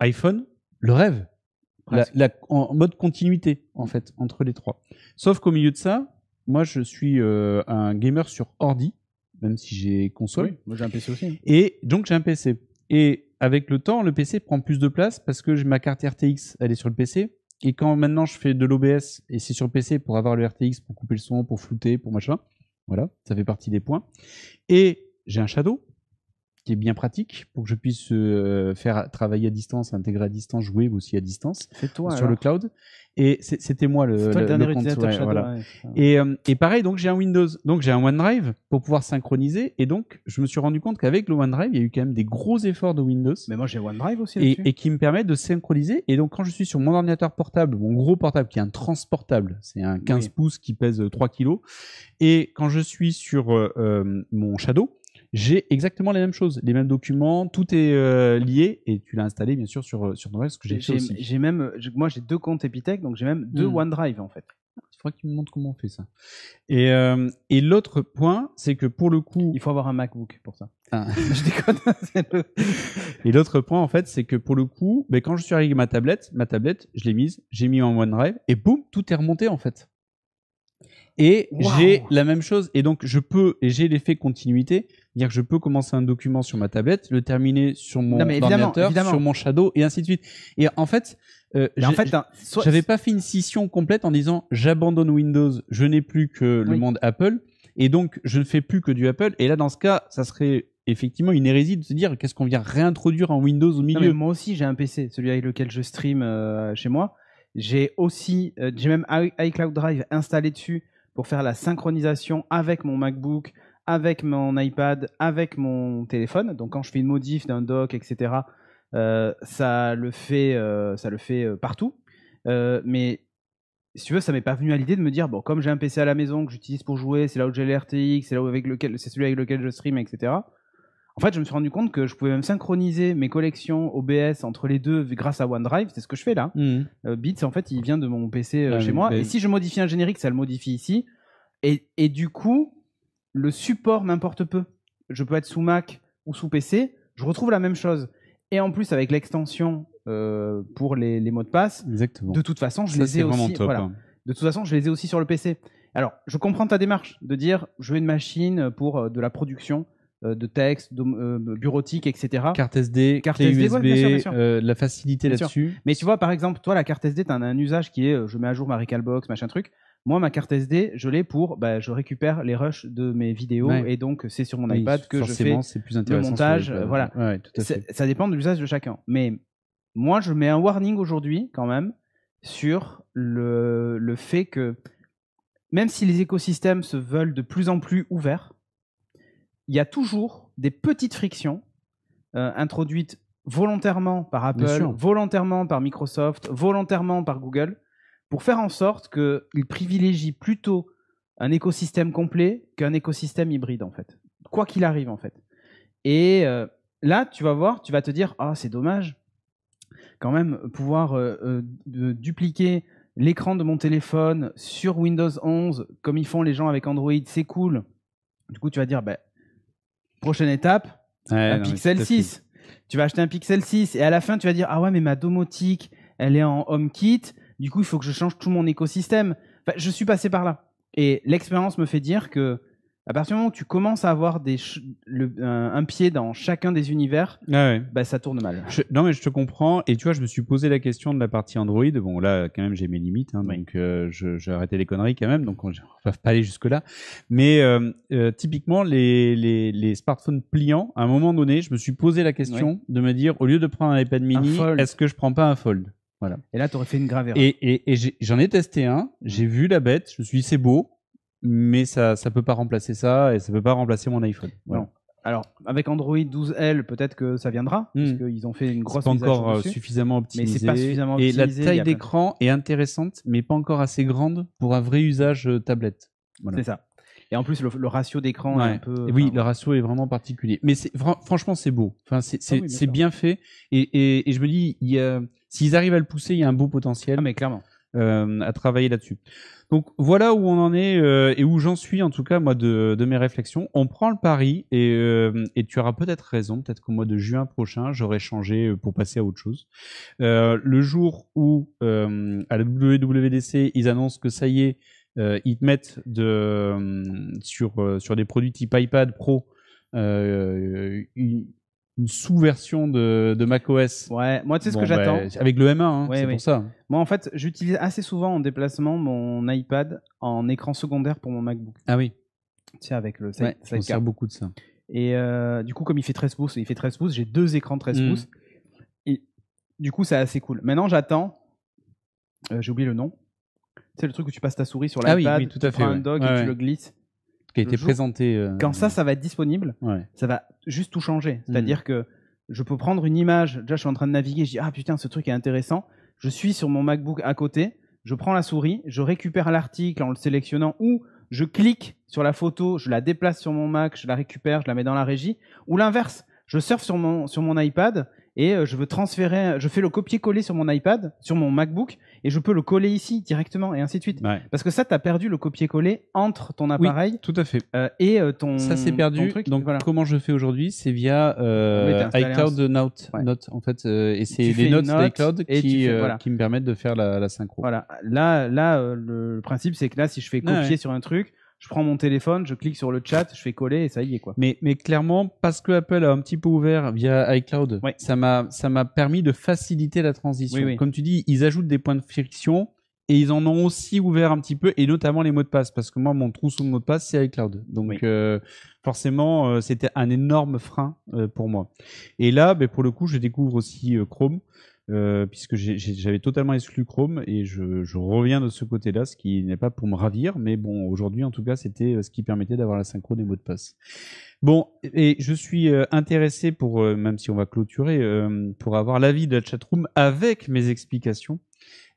iPhone, le rêve. La, en mode continuité, en fait, entre les trois. Sauf qu'au milieu de ça, moi, je suis euh, un gamer sur ordi, même si j'ai console. Oui, moi j'ai un PC aussi. Et donc j'ai un PC. Et avec le temps, le PC prend plus de place parce que j'ai ma carte RTX, elle est sur le PC. Et quand maintenant je fais de l'OBS et c'est sur le PC pour avoir le RTX, pour couper le son, pour flouter, pour machin, voilà, ça fait partie des points. Et j'ai un Shadow qui est bien pratique pour que je puisse euh, faire travailler à distance, intégrer à distance, jouer aussi à distance toi. sur le cloud. Et c'était moi le, toi le le- dernier le compte, utilisateur ouais, Shadow. voilà. ouais, c'est ça. Et, euh, et pareil, donc j'ai un Windows, donc j'ai un OneDrive pour pouvoir synchroniser. Et donc, je me suis rendu compte qu'avec le OneDrive, il y a eu quand même des gros efforts de Windows Mais moi j'ai OneDrive aussi. et, qui me permettent de synchroniser. Et donc, quand je suis sur mon ordinateur portable, mon gros portable qui est un transportable, c'est un 15 Oui. pouces qui pèse euh, 3 kilos. Et quand je suis sur euh, euh, mon Shadow, j'ai exactement les mêmes choses, les mêmes documents, tout est euh, lié. Et tu l'as installé, bien sûr, sur, euh, sur OS, ce que j'ai fait aussi. j'ai même, moi j'ai deux comptes Epitech, donc j'ai même deux Hmm. OneDrive en fait. Il faudra que tu me montres comment on fait ça. Et, euh, et l'autre point, c'est que pour le coup, Il faut avoir un MacBook pour ça. Ah. je déconne. Et l'autre point, en fait, c'est que pour le coup, ben, quand je suis arrivé avec ma tablette, ma tablette, je l'ai mise, j'ai mis en OneDrive, et boum, tout est remonté, en fait. Et j'ai la même chose, et donc je peux, et j'ai l'effet continuité, dire que je peux commencer un document sur ma tablette, le terminer sur mon Non, mais évidemment, ordinateur, évidemment. sur mon Shadow, et ainsi de suite. Et en fait, euh, en fait, soit- j'avais pas fait une scission complète en disant j'abandonne Windows, je n'ai plus que le Oui. monde Apple, et donc je ne fais plus que du Apple. Et là, dans ce cas, ça serait effectivement une hérésie de se dire qu'est-ce qu'on vient réintroduire en Windows au Non, mais milieu? moi aussi, j'ai un PC, celui avec lequel je stream euh, chez moi. J'ai aussi, euh, j'ai même iCloud Drive installé dessus pour faire la synchronisation avec mon MacBook, avec mon iPad, avec mon téléphone. Donc quand je fais une modif d'un dock, etc., euh, ça le fait, euh, ça le fait euh, partout. Mais si tu veux, ça m'est pas venu à l'idée de me dire bon, comme j'ai un PC à la maison que j'utilise pour jouer, c'est là où j'ai les RTX, c'est là où c'est celui avec lequel je stream, etc. En fait, je me suis rendu compte que je pouvais même synchroniser mes collections OBS entre les deux grâce à OneDrive. C'est ce que je fais là. Euh, Beats, en fait, il vient de mon PC euh, Ah, chez moi. mais- Et si je modifie un générique, ça le modifie ici. Et, et du coup, le support m'importe peu. Je peux être sous Mac ou sous PC. Je retrouve la même chose. Et en plus, avec l'extension euh, pour les, les mots de passe, Exactement. de toute façon, je Ça, les ai aussi. top. voilà. hein. De toute façon, je les ai aussi sur le PC. Alors, je comprends ta démarche de dire je veux une machine pour de la production de texte, de, euh, bureautique, etc. Carte SD, Carte clé ouais, USB, bien sûr, bien sûr. euh, la facilité là-dessus. Mais tu vois, par exemple, toi, la carte SD, tu as un usage qui est euh, je mets à jour ma Recalbox, machin truc. Moi, ma carte SD, je l'ai pour, bah, je récupère les rushs de mes vidéos Ouais. et donc c'est sur mon Oui, iPad que je fais plus le montage. voilà. Ouais, tout à C'est- fait. ça dépend de l'usage de chacun. Mais moi, je mets un warning aujourd'hui, quand même, sur le, le fait que même si les écosystèmes se veulent de plus en plus ouverts, il y a toujours des petites frictions euh, introduites volontairement par Apple, volontairement par Microsoft, volontairement par Google, pour faire en sorte qu'ils privilégient plutôt un écosystème complet qu'un écosystème hybride, en fait. Quoi qu'il arrive, en fait. Et euh, là, tu vas voir, tu vas te dire, ah, c'est dommage, quand même, pouvoir euh, dupliquer l'écran de mon téléphone sur Windows 11, comme ils font les gens avec Android, c'est cool. Du coup, tu vas dire, bah, prochaine étape, Ouais, un non, Pixel tout à fait. 6. Tu vas acheter un Pixel 6 et à la fin, tu vas dire, ah ouais, mais ma domotique, elle est en HomeKit, du coup, il faut que je change tout mon écosystème. Enfin, je suis passé par là. Et l'expérience me fait dire que à partir du moment où tu commences à avoir des ch- le- un, un pied dans chacun des univers, ouais. bah, ça tourne mal. Je- non mais je te comprends. Et tu vois je me suis posé la question de la partie Android. Bon là quand même j'ai mes limites hein, Oui. donc euh, je- j'ai arrêté les conneries quand même. Donc on ne va pas aller jusque là mais euh, euh, typiquement les, les, les smartphones pliants à un moment donné je me suis posé la question de me dire au lieu de prendre un iPad mini est-ce que je prends pas un Fold? Et là, tu aurais fait une grave erreur. et, et, et j'ai- j'en ai, testé un. J'ai vu la bête. Je me suis dit c'est beau mais ça ça peut pas remplacer ça et ça peut pas remplacer mon iPhone Voilà. Non. Alors, avec Android 12L, peut-être que ça viendra, Hmm. parce qu'ils ont fait une grosse pas mise à jour encore euh, dessus. suffisamment optimisé. pas suffisamment Et la optimisé, il y taille plein d'écran est intéressante, mais pas encore assez grande pour un vrai usage euh, tablette. Voilà. C'est ça. Et en plus, le, le ratio d'écran est un peu. Et oui, enfin, le ratio est vraiment particulier. Mais fran- franchement, c'est beau. Enfin, c'est Ah oui, bien fait. Et, et, et je me dis, s'ils arrivent à le pousser, il y a un beau potentiel Ah, mais clairement. Euh, à travailler là-dessus. Donc voilà où on en est euh, et où j'en suis en tout cas moi de, mes réflexions. On prend le pari et, euh, et tu auras peut-être raison, peut-être qu'au mois de juin prochain j'aurai changé pour passer à autre chose. Le jour où à la WWDC ils annoncent que ça y est, ils te mettent de, sur, sur des produits type iPad Pro une sous-version de, de macOS. Ouais, moi, tu sais ce Bon, que j'attends bah, Avec le M1, hein, Ouais, c'est oui. pour ça. Moi, en fait, j'utilise assez souvent en déplacement mon iPad en écran secondaire pour mon MacBook. Ah oui. Tu sais, avec le Ouais, side- je sers beaucoup de ça. Et euh, du coup, comme il fait 13 pouces, il fait 13 pouces, j'ai deux écrans 13 Mm. pouces. Et du coup, c'est assez cool. Maintenant, j'attends. euh, j'ai oublié le nom. C'est le truc où tu passes ta souris sur Ah oui, l'iPad, oui, tout à tu fait, prends un ouais. dock Ouais, et ouais. tu le glisses. Qui a été jour- présenté. euh, Quand ça, ça va être disponible, Ouais. ça va juste tout changer. Mm. C'est-à-dire que je peux prendre une image, déjà je suis en train de naviguer, je dis ah putain ce truc est intéressant, je suis sur mon MacBook à côté, je prends la souris, je récupère l'article en le sélectionnant ou je clique sur la photo, je la déplace sur mon Mac, je la récupère, je la mets dans la régie, ou l'inverse, je surfe sur mon, sur mon iPad et euh, je veux transférer, je fais le copier-coller sur mon iPad, sur mon MacBook, et je peux le coller ici directement, et ainsi de suite. Ouais. Parce que ça, tu as perdu le copier-coller entre ton appareil Tout à fait. euh, et euh, ton. Ça c'est ton perdu. truc. Donc voilà. comment je fais aujourd'hui? C'est via Oui, euh, iCloud Note, Ouais. Note en fait, euh, et c'est les notes note d'iCloud qui, fais- voilà. qui me permettent de faire la, la synchro. Voilà. Là, là le, principe, c'est que là, si je fais copier ouais. sur un truc, je prends mon téléphone, je clique sur le chat, je fais coller et ça y est, quoi. Mais, mais clairement, parce que Apple a un petit peu ouvert via iCloud, Ouais. ça m'a ça m'a permis de faciliter la transition. Oui, oui. Comme tu dis, ils ajoutent des points de friction et ils en ont aussi ouvert un petit peu, et notamment les mots de passe, parce que moi, mon trousseau de mots de passe, c'est iCloud. Donc Oui. euh, forcément, euh, c'était un énorme frein euh, pour moi. Et là, ben, pour le coup, je découvre aussi Chrome. Euh, puisque j'avais totalement exclu Chrome et je, je reviens de ce côté-là, ce qui n'est pas pour me ravir, mais bon, aujourd'hui en tout cas, c'était euh, ce qui permettait d'avoir la synchro des mots de passe. Bon, et je suis euh, intéressé pour, même si on va clôturer, pour avoir l'avis de la chatroom avec mes explications.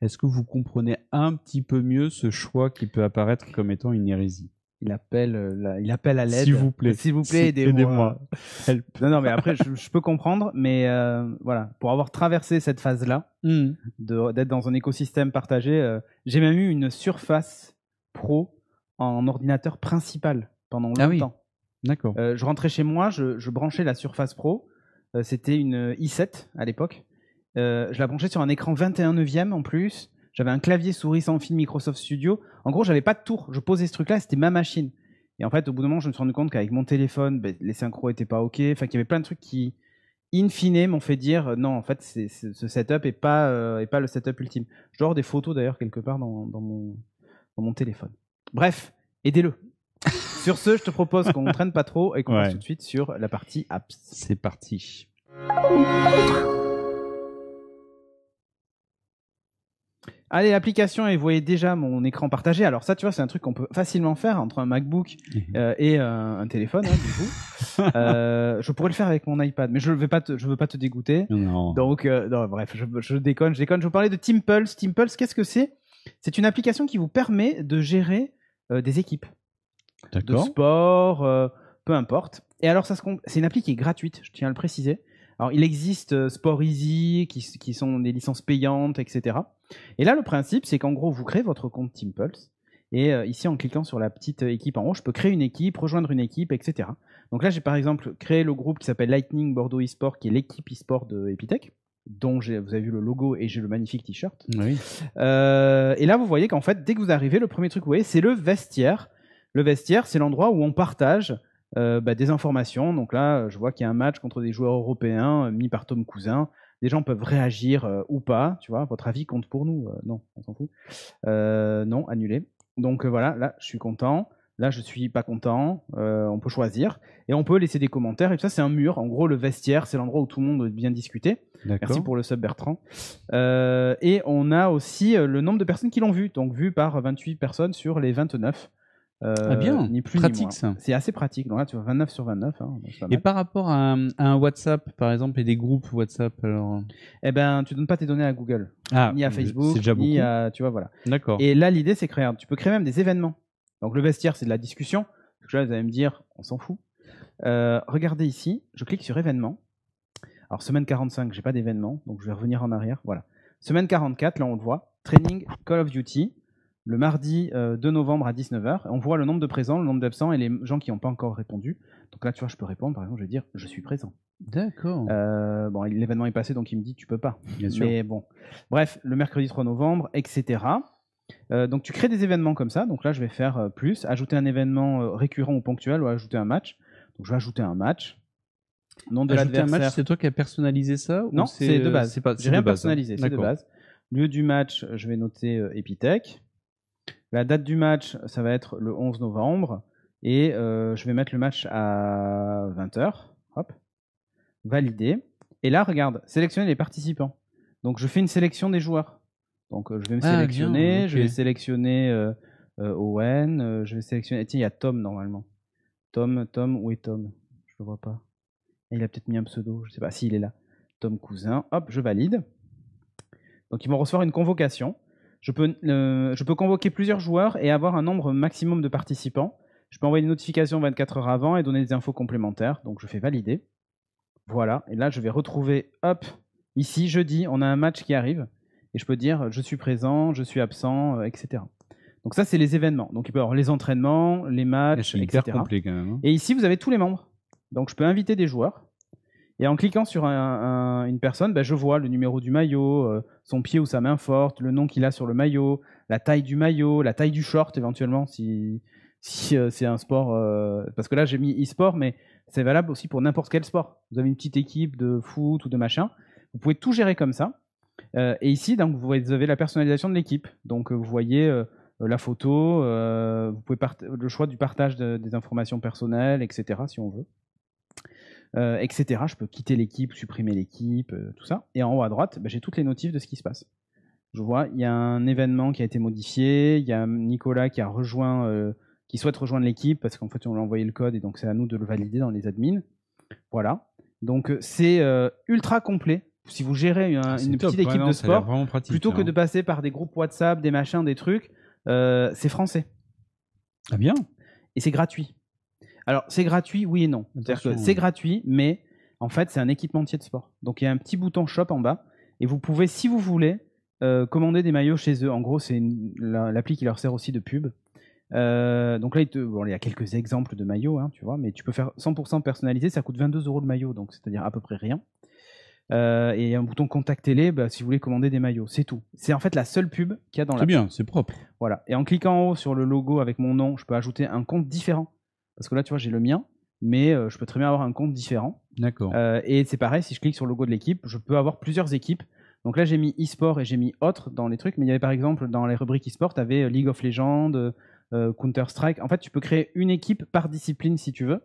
Est-ce que vous comprenez un petit peu mieux ce choix qui peut apparaître comme étant une hérésie? Il appelle, euh, la- il appelle à l'aide. S'il vous plaît. S'il vous plaît, aidez-moi. Help. non, non, mais après, je, je peux comprendre, mais euh, voilà, pour avoir traversé cette phase-là, Hmm. d'être dans un écosystème partagé, euh, j'ai même eu une Surface Pro en ordinateur principal pendant Ah oui. longtemps. D'accord. Euh, je rentrais chez moi, je, je branchais la Surface Pro. C'était une i7 à l'époque. Je la branchais sur un écran 21 neuvième en plus. J'avais un clavier souris sans fil Microsoft Studio. En gros, j'avais pas de tour. Je posais ce truc-là, c'était ma machine. Et en fait, au bout d'un moment, je me suis rendu compte qu'avec mon téléphone, ben, les synchros étaient pas OK. Enfin, qu'il y avait plein de trucs qui, in fine, m'ont fait dire euh, non, en fait, ce setup est pas, euh, est pas le setup ultime. Je dois avoir des photos d'ailleurs quelque part dans, dans mon, dans mon téléphone. Bref, aidez-le. sur ce, je te propose qu'on ne traîne pas trop et qu'on Ouais. passe tout de suite sur la partie apps. C'est parti. Allez, l'application, et vous voyez déjà mon écran partagé. Alors ça, tu vois, c'est un truc qu'on peut facilement faire entre un MacBook euh, et euh, un téléphone, hein, du coup. Euh, je pourrais le faire avec mon iPad, mais je ne veux pas te, je veux pas te dégoûter. Non. Donc, non, bref, je, je déconne, je déconne. Je vous parlais de Timpulse. Timpulse, qu'est-ce que c'est? C'est une application qui vous permet de gérer des équipes de sport, peu importe. Et alors, ça se c'est une appli qui est gratuite, je tiens à le préciser. Alors, il existe Sport Easy, qui sont des licences payantes, etc. Et là, le principe, c'est qu'en gros, vous créez votre compte Timpulse. Et euh, ici, en cliquant sur la petite euh, équipe en haut, je peux créer une équipe, rejoindre une équipe, etc. Donc là, j'ai par exemple créé le groupe qui s'appelle Lightning Bordeaux eSport, qui est l'équipe eSport de Epitech, dont vous avez vu le logo et j'ai le magnifique t-shirt. Oui. Euh, et là, vous voyez qu'en fait, dès que vous arrivez, le premier truc que vous voyez, c'est le vestiaire. Le vestiaire, c'est l'endroit où on partage euh, bah, des informations. Donc là, je vois qu'il y a un match contre des joueurs européens mis par Tom Cousin. Des gens peuvent réagir euh, ou pas, tu vois. Votre avis compte pour nous. Euh, non, on s'en fout. Euh, non, annulé. Donc voilà, là, je suis content. Là, je suis pas content. On peut choisir et on peut laisser des commentaires. Et ça, c'est un mur. En gros, le vestiaire, c'est l'endroit où tout le monde bien discuter. Merci pour le sub Bertrand. Et on a aussi le nombre de personnes qui l'ont vu, donc vu par 28 personnes sur les 29. Euh, Ah bien, ni plus pratique, ni moins. ça. C'est assez pratique. Donc là, tu vois 29 sur 29. hein, Et par rapport à un, à un WhatsApp, par exemple, et des groupes WhatsApp, alors. Eh ben, tu donnes pas tes données à Google, Ah, ni à Facebook, déjà ni à, tu vois, voilà. D'accord. Et là, l'idée, c'est créer. Tu peux créer même des événements. Donc le vestiaire, c'est de la discussion. Donc là, vous allez me dire, on s'en fout. Euh, regardez ici, je clique sur événements. Alors semaine 45, j'ai pas d'événement, donc je vais revenir en arrière. Voilà. Semaine 44, là on le voit, training Call of Duty, le mardi euh, 2 novembre à 19h. On voit le nombre de présents, le nombre d'absents et les gens qui n'ont pas encore répondu. Donc là, tu vois, je peux répondre. Par exemple, je vais dire, je suis présent. D'accord. Euh, bon, l'événement est passé, donc il me dit, tu peux pas. Bien sûr. Mais bon, bref, le mercredi 3 novembre, etc. Euh, donc tu crées des événements comme ça. Donc là, je vais faire euh, plus, ajouter un événement euh, récurrent ou ponctuel ou ajouter un match. Donc je vais ajouter un match. Nom de Ajouter un match, l'adversaire. c'est toi qui as personnalisé ça ou Non, c'est de euh, base. C'est pas. J'ai rien hein. personnalisé, c'est de base. Lieu du match, je vais noter euh, Epitech. La date du match, ça va être le 11 novembre. Et euh, je vais mettre le match à 20h. Hop. Valider. Et là, regarde, sélectionner les participants. Donc je fais une sélection des joueurs. Donc euh, je vais me Ah, sélectionner, bien, je vais sélectionner euh, Owen, je vais sélectionner. Tiens, il y a Tom normalement. Tom, Tom, où est Tom? Je le vois pas. Il a peut-être mis un pseudo, je sais pas. S'il est là. Tom Cousin. Hop, je valide. Donc ils vont recevoir une convocation. Je peux, euh, je peux convoquer plusieurs joueurs et avoir un nombre maximum de participants. Je peux envoyer une notification 24 heures avant et donner des infos complémentaires. Donc je fais valider. Voilà. Et là, je vais retrouver, hop, ici, jeudi, on a un match qui arrive. Et je peux dire, je suis présent, je suis absent, euh, etc. Donc ça, c'est les événements. Donc il peut y avoir les entraînements, les matchs, etc. complet quand même. hein. Et ici, vous avez tous les membres. Donc, je peux inviter des joueurs. Et en cliquant sur un- un- une personne, bah, je vois le numéro du maillot, euh, son pied ou sa main forte, le nom qu'il a sur le maillot, la taille du maillot, la taille du short éventuellement, si, euh, c'est un sport. euh, parce que là, j'ai mis e-sport, mais c'est valable aussi pour n'importe quel sport. Vous avez une petite équipe de foot ou de machin. Vous pouvez tout gérer comme ça. Et ici, vous avez la personnalisation de l'équipe. Donc, vous voyez la photo, vous pouvez le choix du partage de- des informations personnelles, etc. Si on veut. Euh, etc. Je peux quitter l'équipe, supprimer l'équipe, euh, tout ça. Et en haut à droite, bah, j'ai toutes les notifs de ce qui se passe. Je vois, il y a un événement qui a été modifié, il y a Nicolas qui a rejoint, euh, qui souhaite rejoindre l'équipe parce qu'en fait on lui a envoyé le code et donc c'est à nous de le valider dans les admins. Voilà. Donc c'est ultra complet. Si vous gérez un- Ah, une top. petite équipe Ouais, non, de sport, pratique, plutôt que hein. de passer par des groupes WhatsApp, des machins, des trucs, c'est français. Ah bien. Et c'est gratuit. Alors, c'est gratuit, oui et non. C'est-à-dire que Attention. c'est gratuit, mais en fait, c'est un équipementier de sport. Donc, il y a un petit bouton shop en bas, et vous pouvez, si vous voulez, euh, commander des maillots chez eux. En gros, c'est la- l'appli qui leur sert aussi de pub. Euh, donc là, il, te- bon, il y a quelques exemples de maillots, hein, tu vois, mais tu peux faire 100% personnalisé, ça coûte 22 euros le maillot, donc c'est-à-dire à peu près rien. Euh, et un bouton contactez-les bah, si vous voulez commander des maillots, c'est tout. C'est en fait la seule pub qu'il y a dans C'est l'app. bien, c'est propre. Voilà. Et en cliquant en haut sur le logo avec mon nom, je peux ajouter un compte différent. Parce que là, tu vois, j'ai le mien, mais euh, je peux très bien avoir un compte différent. D'accord. Euh, et c'est pareil, si je clique sur le logo de l'équipe, je peux avoir plusieurs équipes. Donc là, j'ai mis e-sport et j'ai mis autre dans les trucs, mais il y avait par exemple dans les rubriques e-sport, tu avais League of Legends, euh, Counter-Strike. En fait, tu peux créer une équipe par discipline si tu veux.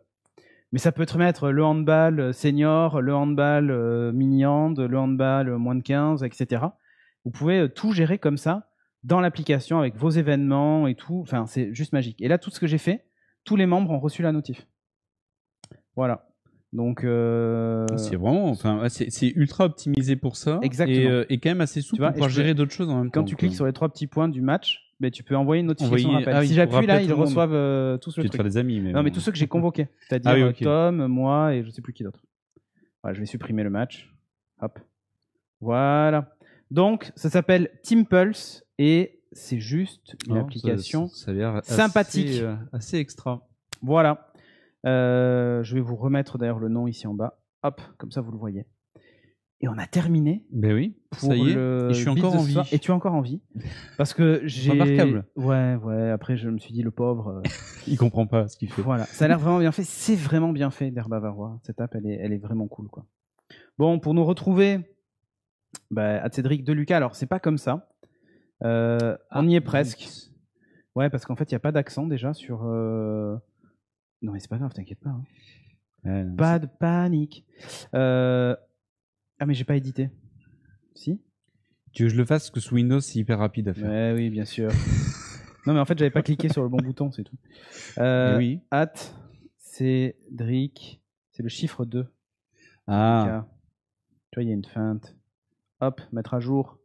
Mais ça peut te mettre le handball euh, senior, le handball euh, mini-hand, le handball euh, moins de 15, etc. Vous pouvez euh, tout gérer comme ça dans l'application avec vos événements et tout. Enfin, c'est juste magique. Et là, tout ce que j'ai fait, tous les membres ont reçu la notif. Voilà. Donc, euh, C'est vraiment, enfin, c'est ultra optimisé pour ça. Exactement. Et, euh, et quand même assez souple Tu vois, pour pouvoir gérer d'autres choses en même temps. quand tu cliques sur les trois petits points du match, ben, tu peux envoyer une notification Envoyer- ah si j'appuie là, ils le reçoivent euh, tous le truc. faire des amis, mais Non, mais tous ceux que j'ai convoqués. C'est-à-dire Ah oui. Tom, moi et je sais plus qui d'autre. Voilà, je vais supprimer le match. Hop. Voilà. Donc, ça s'appelle Team Pulse et c'est juste une Non, application. ça, ça a l'air assez, sympathique. euh, assez extra. Voilà. Euh, je vais vous remettre d'ailleurs le nom ici en bas. Hop, comme ça vous le voyez. Et on a terminé Ben oui, pour ça y est. le Et je suis encore en vie. soir. Et tu es encore en vie. Parce que j'ai. Remarquable. Ouais, ouais. Après, je me suis dit, le pauvre. euh, Il comprend pas ce qu'il fait. Voilà, ça a l'air vraiment bien fait. C'est vraiment bien fait d'Air Bavarois. Cette app, elle est, elle est vraiment cool. Quoi. Bon, pour nous retrouver, bah, à Cédric de Lucas, alors c'est pas comme ça. Euh, on y est presque. Ouais, parce qu'en fait, il n'y a pas d'accent déjà sur. euh, Non, mais c'est pas grave, t'inquiète pas. hein. Ouais, non, Pas de panique. Euh, Ah, mais j'ai pas édité. Si? Tu veux que je le fasse parce que sous Windows, c'est hyper rapide à faire. Ouais, oui, bien sûr. non, mais en fait, j'avais pas cliqué sur le bon bouton, c'est tout. Euh, Mais oui. At Cédric, c'est le chiffre 2. Ah, Tu vois, il y a une feinte. Hop, mettre à jour.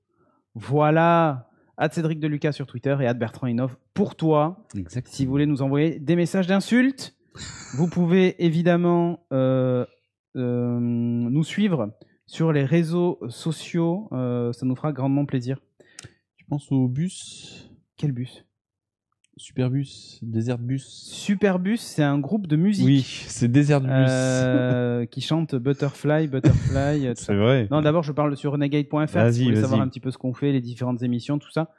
Voilà. Cédric de Lucas sur Twitter et Bertrand Inov pour toi. Si vous voulez nous envoyer des messages d'insultes, vous pouvez évidemment euh, euh, nous suivre sur les réseaux sociaux. Euh, ça nous fera grandement plaisir. Tu penses au bus? Quel bus? Superbus Desert Bus Superbus, c'est un groupe de musique Oui, c'est Desert Bus. euh, qui chante Butterfly, Butterfly. c'est vrai. Non, d'abord, je parle sur renegade.fr. Si vous voulez savoir un petit peu ce qu'on fait, les différentes émissions, tout ça.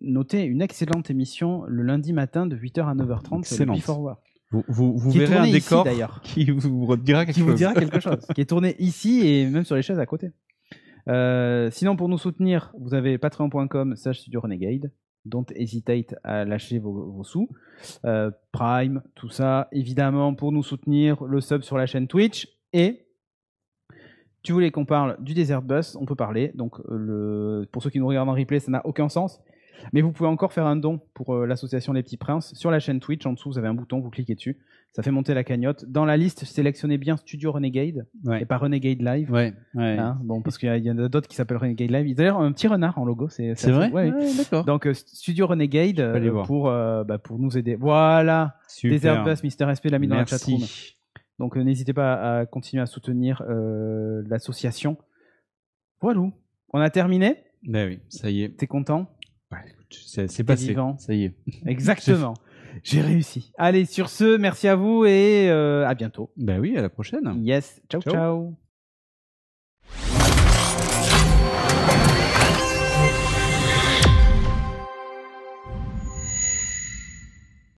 Notez une excellente émission le lundi matin de 8h à 9h30. C'est le Excellente. Before War. Vous, vous, vous verrez un ici, décor d'ailleurs. qui vous dira quelque Qui vous chose. dira quelque chose. qui est tourné ici et même sur les chaises à côté. Euh, sinon, pour nous soutenir, vous avez patreon.com slash studio renegade. Don't hesitate à lâcher vos, sous. Euh, Prime, tout ça. Évidemment, pour nous soutenir, le sub sur la chaîne Twitch. Et tu voulais qu'on parle du Desert Bus, on peut parler. Donc, euh, pour ceux qui nous regardent en replay, ça n'a aucun sens. Mais vous pouvez encore faire un don pour euh, l'association Les Petits Princes. Sur la chaîne Twitch, en dessous, vous avez un bouton, vous cliquez dessus. Ça fait monter la cagnotte. Dans la liste, sélectionnez bien Studio Renegade et pas Renegade Live. Ouais, ouais. Hein, bon, parce qu'il y, en a d'autres qui s'appellent Renegade Live. D'ailleurs, un petit renard en logo. C'est vrai Ouais, oui. d'accord. Donc, euh, Studio Renegade euh, pour, euh, bah, pour nous aider. Voilà. Super. Desert Bus, Mister SP l'a mis dans la chatroom. Donc, n'hésitez pas à continuer à soutenir l'association. Voilà. On a terminé? Ben oui, ça y est. T'es content? C'est passé. vivant. Ça y est. Exactement. J'ai réussi. Allez, sur ce, merci à vous et euh, à bientôt. Ben oui, à la prochaine. Yes. ciao. Ciao. ciao.